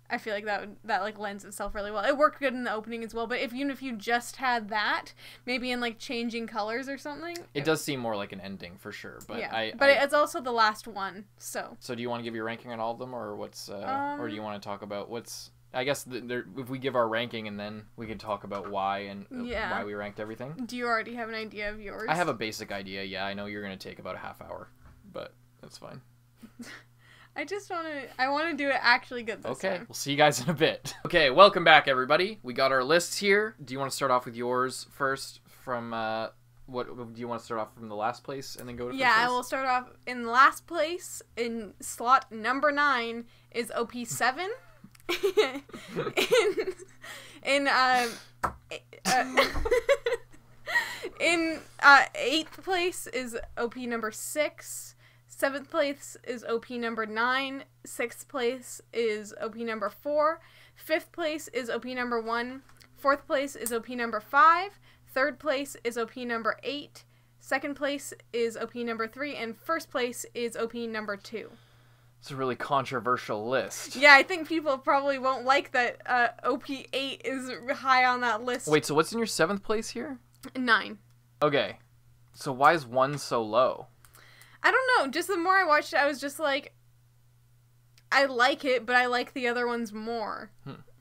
I feel like that would, that like lends itself really well. It worked good in the opening as well, but if even if you just had that, maybe in like changing colors or something, It does seem more like an ending for sure, but yeah. I. but I- it's also the last one, so so, do you want to give your ranking on all of them, or what's? Uh, or do you Um, want to talk about what's? I guess th- there, if we give our ranking and then we can talk about why and uh, Yeah. why we ranked everything. do you already have an idea of yours? I have a basic idea. Yeah, I know you're gonna take about a half hour, but that's fine. I just want to. I want to do it actually good this Okay, time. we'll see you guys in a bit. Okay, welcome back, everybody. We got our lists here. Do you want to start off with yours first? From uh, what do you want to start off from the last place and then go to Yeah, first I will start off in last place in slot number nine is OP seven. in in um uh, in uh, eighth place is OP number six. Seventh place is OP number nine. Sixth place is OP number four. Fifth place is OP number one. Fourth place is OP number five. Third place is OP number eight. Second place is OP number three. And first place is OP number two. It's a really controversial list. Yeah, I think people probably won't like that uh, OP8 is high on that list. Wait, so what's in your seventh place here? Nine. Okay, so why is one so low? I don't know. Just the more I watched it, I was just like, I like it, but I like the other ones more.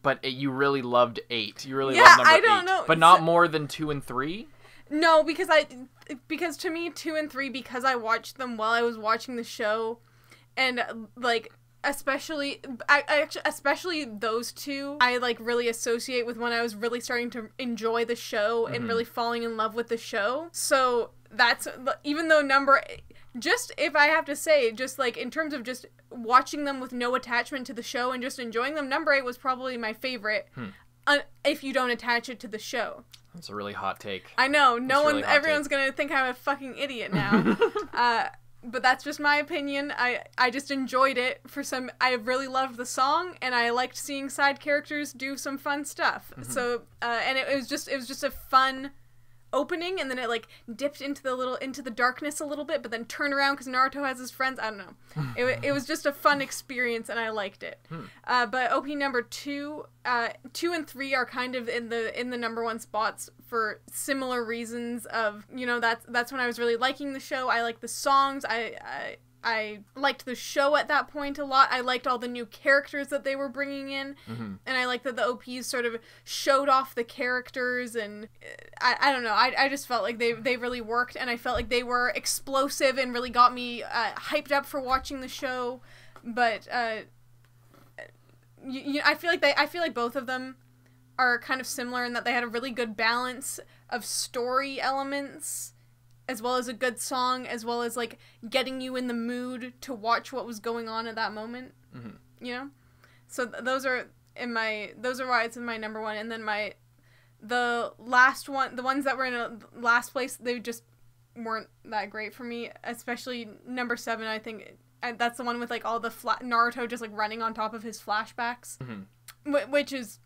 But it, you really loved eight. You really Yeah, loved number I don't eight, know. but not So- more than two and three. No, because I, because to me, two and three, because I watched them while I was watching the show, and like especially, I, I actually, especially those two, I like really associate with when I was really starting to enjoy the show and Mhm. really falling in love with the show. So that's even though number, just if I have to say, just like in terms of just watching them with no attachment to the show and just enjoying them, number eight was probably my favorite. Hmm. Uh, if you don't attach it to the show. That's a really hot take. I know no That's one, really everyone's gonna think I'm a fucking idiot now. uh, but that's just my opinion. I I just enjoyed it for some. I really loved the song, and I liked seeing side characters do some fun stuff. Mm-hmm. So uh, and it, it was just it was just a fun opening and then it like dipped into the little into the darkness a little bit but then turned around because naruto has his friends. I don't know. It, it was just a fun experience and i liked it. Hmm. uh, but op number two uh, two and three are kind of in the in the number one spots for similar reasons of you know that's that's when i was really liking the show. I like the songs. I, I I liked the show at that point a lot. I liked all the new characters that they were bringing in, hmm and I liked that the OPs sort of showed off the characters, and uh, I, I don't know. I, I just felt like they they really worked, and I felt like they were explosive and really got me uh, hyped up for watching the show. But uh, you, you, I feel like they I feel like both of them are kind of similar in that they had a really good balance of story elements as well as a good song as well as like getting you in the mood to watch what was going on at that moment Mhm. you know so th- those are in my those are why it's in my number one and then my the last one the ones that were in a last place they just weren't that great for me especially number seven i think and that's the one with like all the fla- naruto just like running on top of his flashbacks Mhm. Wh- which is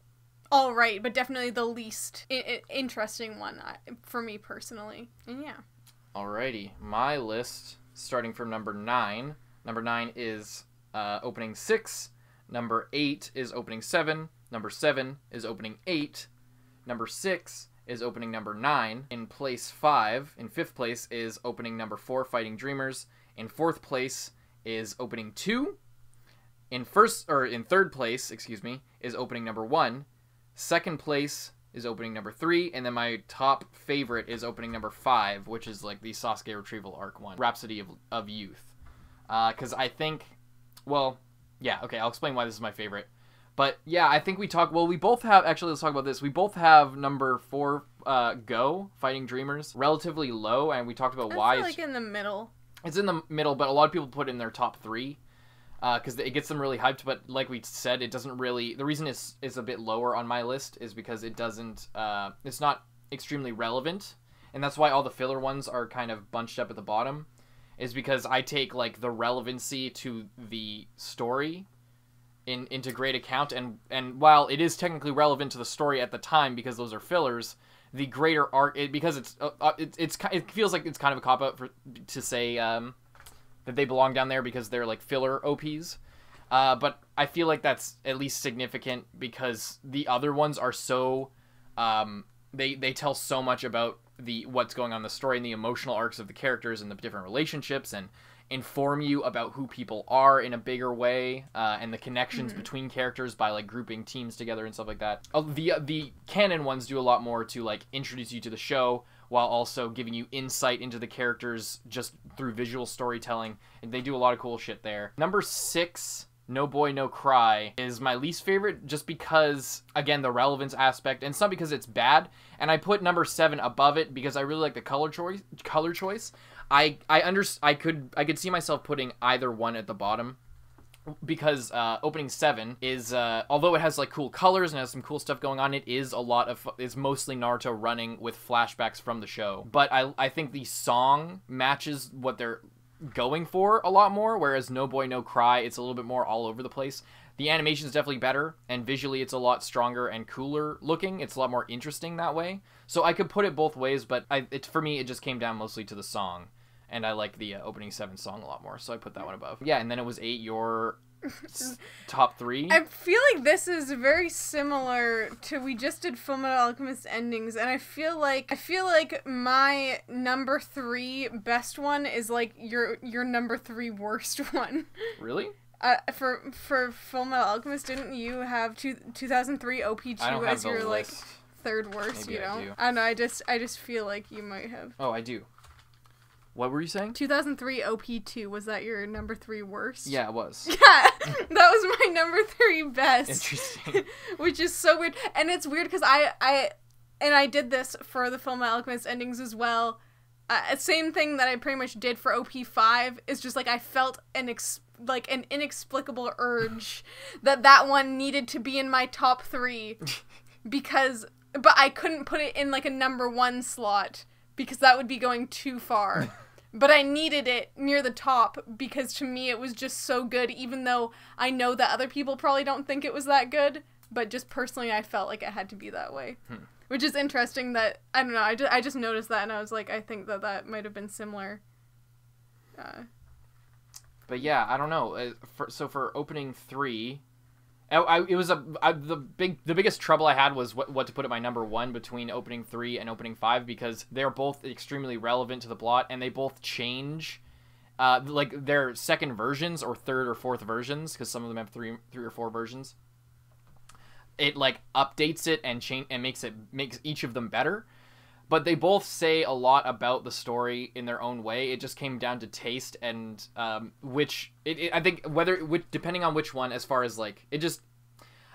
all right but definitely the least I- I- interesting one I- for me personally and yeah Alrighty, my list starting from number nine. Number nine is uh, opening six. Number eight is opening seven. Number seven is opening eight. Number six is opening number nine. In place five, in fifth place is opening number four, Fighting Dreamers. In fourth place is opening two. In first or in third place, excuse me, is opening number one. Second place is opening number three, and then my top favorite is opening number five, which is like the Sasuke retrieval arc one, Rhapsody of, of Youth. Because I think, well, yeah, okay, I'll explain why this is my favorite. But yeah, I think we talk. Well, we both have actually. Let's talk about this. We both have number four, uh, Go Fighting Dreamers, relatively low, and we talked about That's why. like it's, in the middle it's in the middle, but a lot of people put it in their top three because it gets them really hyped. But like we said, it doesn't really. The reason it's is a bit lower on my list is because it doesn't. Uh, it's not extremely relevant, and that's why all the filler ones are kind of bunched up at the bottom. Is because I take like the relevancy to the story in into great account, and and while it is technically relevant to the story at the time because those are fillers, the greater arc it, because it's uh, uh, it, it's it feels like it's kind of a cop out for to say um, that they belong down there because they're like filler OPs. Uh, but I feel like that's at least significant because the other ones are so um, they they tell so much about the what's going on in the story and the emotional arcs of the characters and the different relationships and inform you about who people are in a bigger way uh, and the connections between characters by like grouping teams together and stuff like that. Uh, the the canon ones do a lot more to like introduce you to the show while also giving you insight into the characters just through visual storytelling and they do a lot of cool shit there. Number 6 no Boy No Cry is my least favorite just because again the relevance aspect and not because it's bad and I put number 7 above it because I really like the color choice color choice. I I under I could I could see myself putting either one at the bottom because uh, opening seven is uh, although it has like cool colors and has some cool stuff going on, it is a lot of it's mostly Naruto running with flashbacks from the show. But I I think the song matches what they're going for a lot more, whereas No Boy No Cry it's a little bit more all over the place. The animation is definitely better, and visually it's a lot stronger and cooler looking. It's a lot more interesting that way. So I could put it both ways, but I, it, for me it just came down mostly to the song and I like the uh, opening seven song a lot more, so I put that one above. Yeah, and then it was eight. Your s- top three. I feel like this is very similar to we just did Fullmetal Alchemist endings, and I feel like I feel like my number three best one is like your your number three worst one. Really? Uh, for for Fullmetal Alchemist, didn't you have two, 2003 OP two I don't have as the your like third worst? Maybe you I know, do. I don't know. I just I just feel like you might have. Oh, I do. What were you saying? 2003 OP two was that your number three worst? Yeah, it was. Yeah, that was my number three best. Interesting. which is so weird and it's weird because i i and i did this for the Fullmetal Alchemist endings as well uh, same thing that i pretty much did for op5 is just like i felt an ex- like an inexplicable urge that that one needed to be in my top three because but i couldn't put it in like a number one slot because that would be going too far but I needed it near the top because to me it was just so good, even though I know that other people probably don't think it was that good. But just personally, I felt like it had to be that way. Hmm. Which is interesting that, I don't know, I just, I just noticed that and I was like, I think that that might have been similar. Uh, but yeah, I don't know. Uh, for, so for opening three, I, I, it was a I, the big the biggest trouble I had was what what to put at my number one between opening three and opening five because they're both extremely relevant to the plot and they both change. uh, like their second versions or third or fourth versions, because some of them have three three or four versions. It like updates it and change and makes it makes each of them better. But they both say a lot about the story in their own way. It just came down to taste and um, which it, it, I think whether which depending on which one, as far as like it just,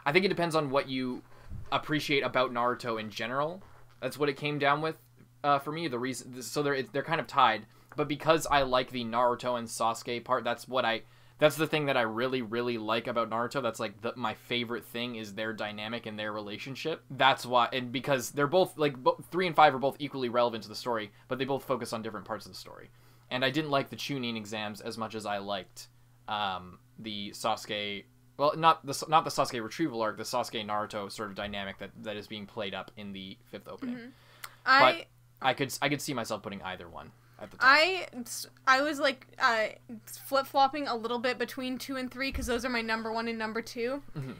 I think it depends on what you appreciate about Naruto in general. That's what it came down with uh, for me. The reason so they're they're kind of tied, but because I like the Naruto and Sasuke part, that's what I that's the thing that I really really like about Naruto. That's like the, my favorite thing is their dynamic and their relationship. That's why and because they're both like bo- 3 and 5 are both equally relevant to the story, but they both focus on different parts of the story. And I didn't like the Chunin exams as much as I liked um, the Sasuke well, not the not the Sasuke retrieval arc, the Sasuke Naruto sort of dynamic that, that is being played up in the fifth opening. I I could I could see myself putting either one at the top. I I was like uh, flip flopping a little bit between two and three because those are my number one and number 2 Mhm.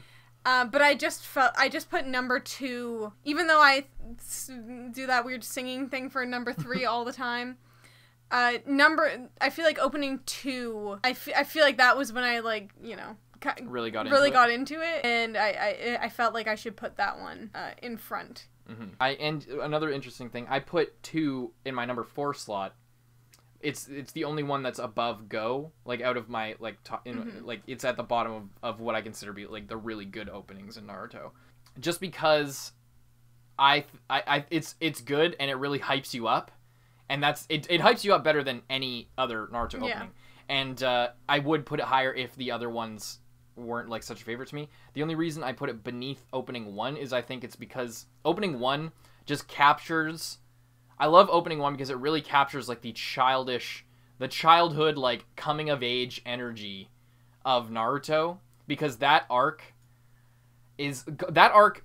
Uh, but I just felt I just put number two, even though I s- do that weird singing thing for number three all the time. Uh, number I feel like opening two. I, I feel like that was when I like you know really got really into got into it, and I, I I felt like I should put that one uh, in front. it. hmm I and another interesting thing, I put two in my number four slot. It's it's the only one that's above Go, like out of my like top, in, Mhm. like it's at the bottom of, of what I consider be like the really good openings in Naruto, just because I, I I it's it's good and it really hypes you up, and that's it. It hypes you up better than any other Naruto Yeah. opening, and uh, I would put it higher if the other ones weren't like such a favorite to me. The only reason I put it beneath opening one is I think it's because opening one just captures. I love opening one because it really captures like the childish, the childhood like coming of age energy of Naruto because that arc is that arc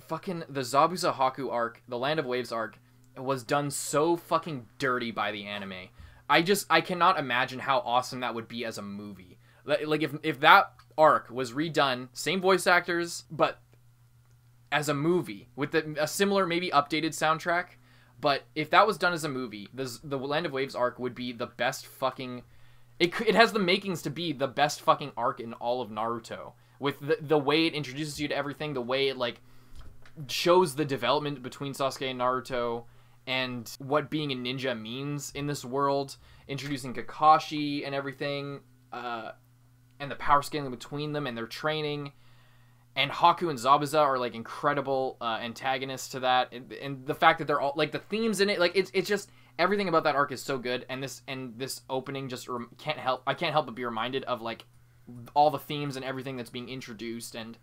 fucking the Zabuza Haku arc, the Land of Waves arc was done so fucking dirty by the anime. I just I cannot imagine how awesome that would be as a movie. Like if if that arc was redone, same voice actors, but as a movie with a similar maybe updated soundtrack, but if that was done as a movie, the the Land of Waves arc would be the best fucking it, it has the makings to be the best fucking arc in all of Naruto with the, the way it introduces you to everything, the way it like shows the development between Sasuke and Naruto and what being a ninja means in this world, introducing Kakashi and everything, uh, and the power scaling between them and their training. And Haku and Zabuza are like incredible uh, antagonists to that, and, and the fact that they're all like the themes in it, like it's it's just everything about that arc is so good, and this and this opening just rem- can't help I can't help but be reminded of like all the themes and everything that's being introduced, and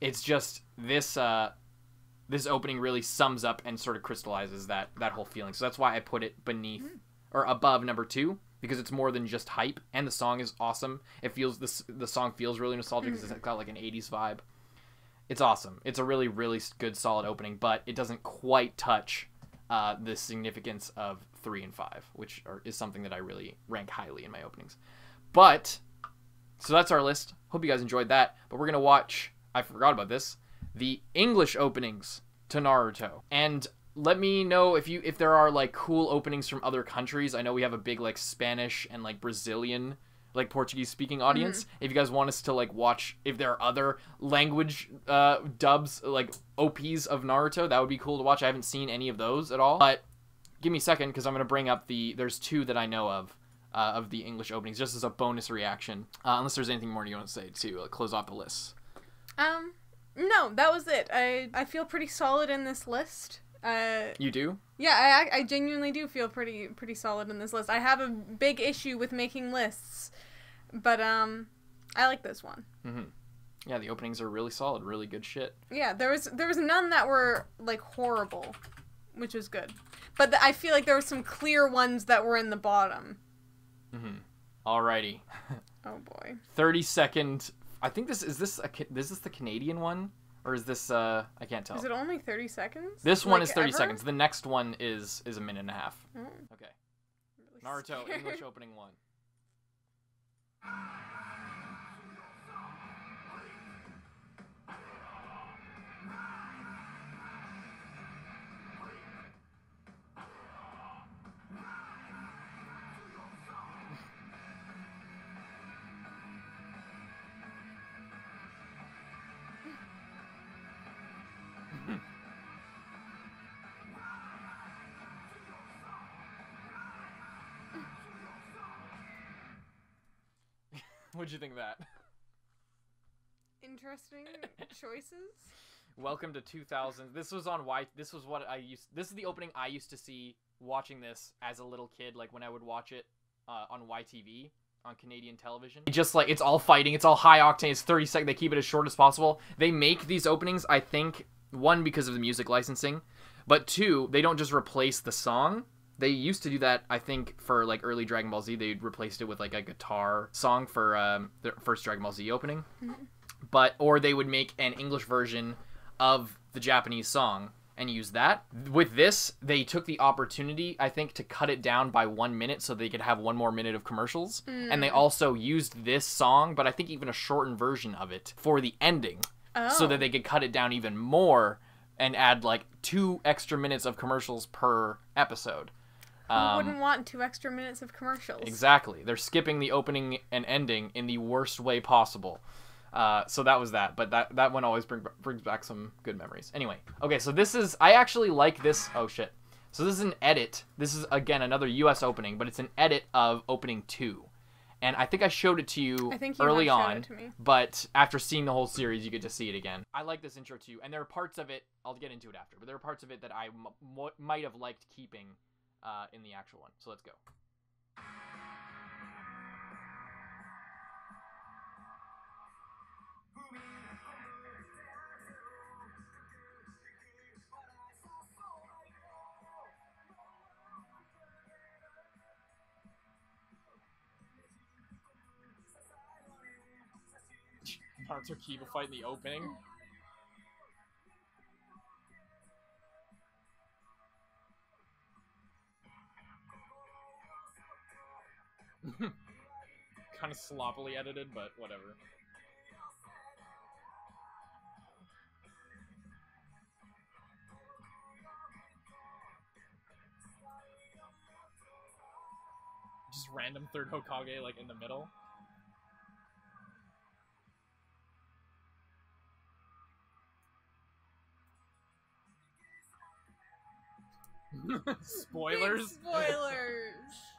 it's just this uh this opening really sums up and sort of crystallizes that that whole feeling. So that's why I put it beneath or above number two because it's more than just hype, and the song is awesome. It feels this the song feels really nostalgic because it's got like an '80s vibe. It's awesome. It's a really really good solid opening, but it doesn't quite touch uh, the significance of three and five, which are, is something that I really rank highly in my openings. But so that's our list. Hope you guys enjoyed that. But we're gonna watch. I forgot about this. The English openings to Naruto, and let me know if you if there are like cool openings from other countries. I know we have a big like Spanish and like Brazilian like Portuguese speaking audience. If you guys want us to like watch if there are other language uh dubs like OPs of Naruto, that would be cool to watch. I haven't seen any of those at all. But give me a second because I'm gonna bring up the there's two that I know of. Uh, of the English openings, just as a bonus reaction, uh, unless there's anything more you want to say to uh, close off the list. Um, no, that was it. I I feel pretty solid in this list. Uh, You do? yeah, I I genuinely do feel pretty pretty solid in this list. I have a big issue with making lists, but um, I like this one. Mm-hmm. Yeah, the openings are really solid, really good shit. Yeah, there was there was none that were like horrible, which was good. But th- I feel like there were some clear ones that were in the bottom. Mm-hmm. Alrighty, Oh boy. thirty second. I think this is this a, is this the Canadian one or is this uh I can't tell. Is it only 30 seconds? This one is thirty ever? seconds. The next one is is a minute and a half. Oh, Okay, really Naruto scared. English opening one. What'd you think of that? Interesting choices. Welcome to 2000. This was on Y. This was what I used. This is the opening I used to see watching this as a little kid. Like when I would watch it uh, on YTV on Canadian television. Just like it's all fighting. It's all high octane. It's 30 seconds. They keep it as short as possible. They make these openings. I think one because of the music licensing, but two they don't just replace the song. They used to do that, I think, for like early Dragon Ball Z. They replaced it with like a guitar song for um, the first Dragon Ball Z opening but or they would make an English version of the Japanese song and use that. With this, they took the opportunity, I think, to cut it down by one minute so they could have one more minute of commercials. And they also used this song, but I think even a shortened version of it for the ending, so Oh. that they could cut it down even more and add like two extra minutes of commercials per episode. Who Um, wouldn't want two extra minutes of commercials? Exactly. They're skipping the opening and ending in the worst way possible. Uh, so that was that, but that that one always bring, brings back some good memories. Anyway, okay, so this is I actually like this. Oh shit! So this is an edit. This is again another U.S. opening, but it's an edit of opening two, and I think I showed it to you, I think you early on. it to me. But after seeing the whole series, you get to see it again. I like this intro too, and there are parts of it. I'll get into it after, but there are parts of it that I m- might have liked keeping uh, in the actual one. So let's go. Naruto Kiba fight in the opening. kind of sloppily edited, but whatever. Just random third Hokage like in the middle. Spoilers. Big spoilers.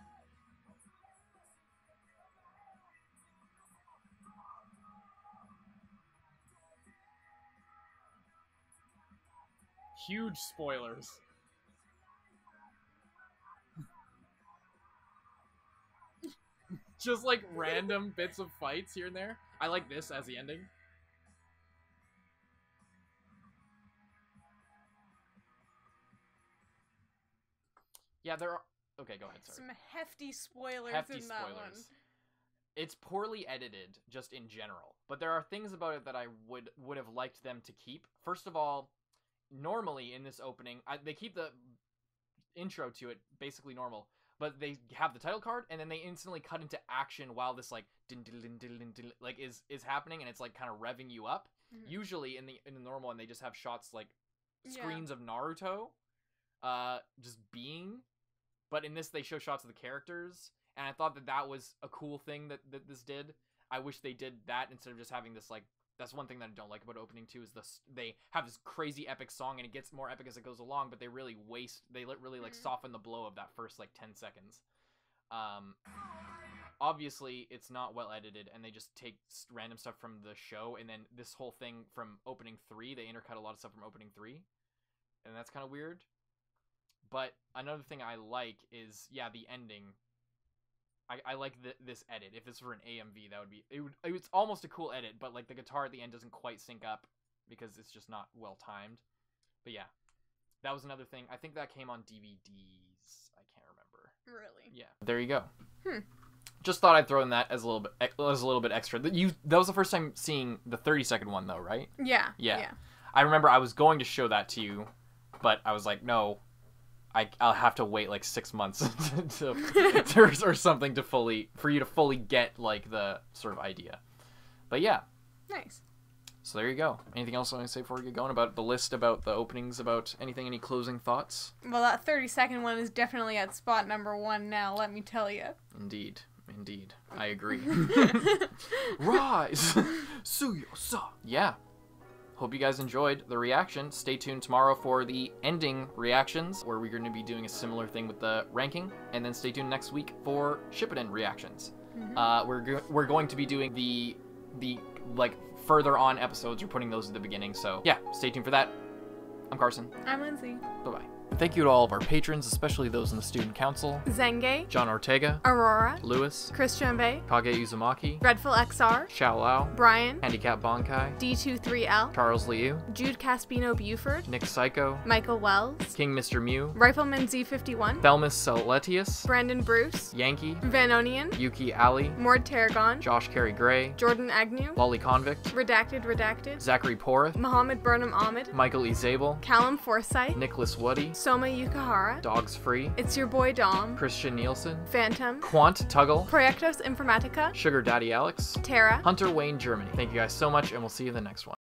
Huge spoilers. Just like random bits of fights here and there. I like this as the ending. Yeah, there are. Okay, go ahead. Sorry. Some hefty spoilers hefty in that one. spoilers. It's poorly edited, just in general. But there are things about it that I would would have liked them to keep. First of all, normally in this opening, I, they keep the intro to it basically normal, but they have the title card and then they instantly cut into action while this like din, din, din, like is is happening and it's like kind of revving you up. Mhm. Usually in the in the normal one, they just have shots like Yeah. screens of Naruto, uh, just being. But in this, they show shots of the characters, and I thought that that was a cool thing that, that this did. I wish they did that instead of just having this like. That's one thing that I don't like about opening two is this. They have this crazy epic song, and it gets more epic as it goes along. But they really waste. They really like Mhm. soften the blow of that first like ten seconds. Um, obviously it's not well edited and they just take random stuff from the show and then this whole thing from opening three they intercut a lot of stuff from opening three and that's kind of weird but another thing i like is yeah the ending i, I like th- this edit if this were an amv that would be it would it's almost a cool edit but like the guitar at the end doesn't quite sync up because it's just not well timed but yeah that was another thing i think that came on dvds i can't remember Really. yeah. There you go. Hmm. Just thought I'd throw in that as a little bit as a little bit extra. That You that was the first time seeing the 30 second one though, right? Yeah. Yeah. Yeah. I remember I was going to show that to you, but I was like, no, I I'll have to wait like six months to, to, to or something to fully for you to fully get like the sort of idea. But yeah, Nice. so there you go. Anything else I want to say before we get going about the list, about the openings, about anything? Any closing thoughts? Well, that 30 second one is definitely at spot number one now, let me tell you. Indeed, indeed, I agree. Rise, Suyo-sa. Yeah. Hope you guys enjoyed the reaction. Stay tuned tomorrow for the ending reactions, where we're going to be doing a similar thing with the ranking, and then stay tuned next week for Shippuden reactions. Uh, we're go- we're going to be doing the the like further on episodes. We're putting those at the beginning. So yeah, stay tuned for that. I'm Carson. I'm Lindsay. Bye bye. Thank you to all of our patrons, especially those in the student council: Zenge, John Ortega, Aurora, Lewis, Christian Bay, Kage Uzumaki, Dreadful XR, Xiao Lao, Brian, Handicap Bonkai, D23L, Charles Liu, Jude Caspino Buford, Nick Psycho, Michael Wells, King Mr. Mew, Rifleman Z51, Thelmus Celetius, Brandon Bruce, Yankee, Vanonian, Yuki Ali, Mord Tarragon, Josh Carey Gray, Jordan Agnew, Lolly Convict, Redacted Redacted, Zachary Porth, Mohammed Burnham Ahmed, Michael E. Zabel, Callum Forsyth, Nicholas Woody, Soma Yukahara, Dogs Free, It's Your Boy Dom, Christian Nielsen, Phantom, Quant Tuggle, Proyectos Informatica, Sugar Daddy Alex, Tara, Hunter Wayne Germany. Thank you guys so much, and we'll see you in the next one.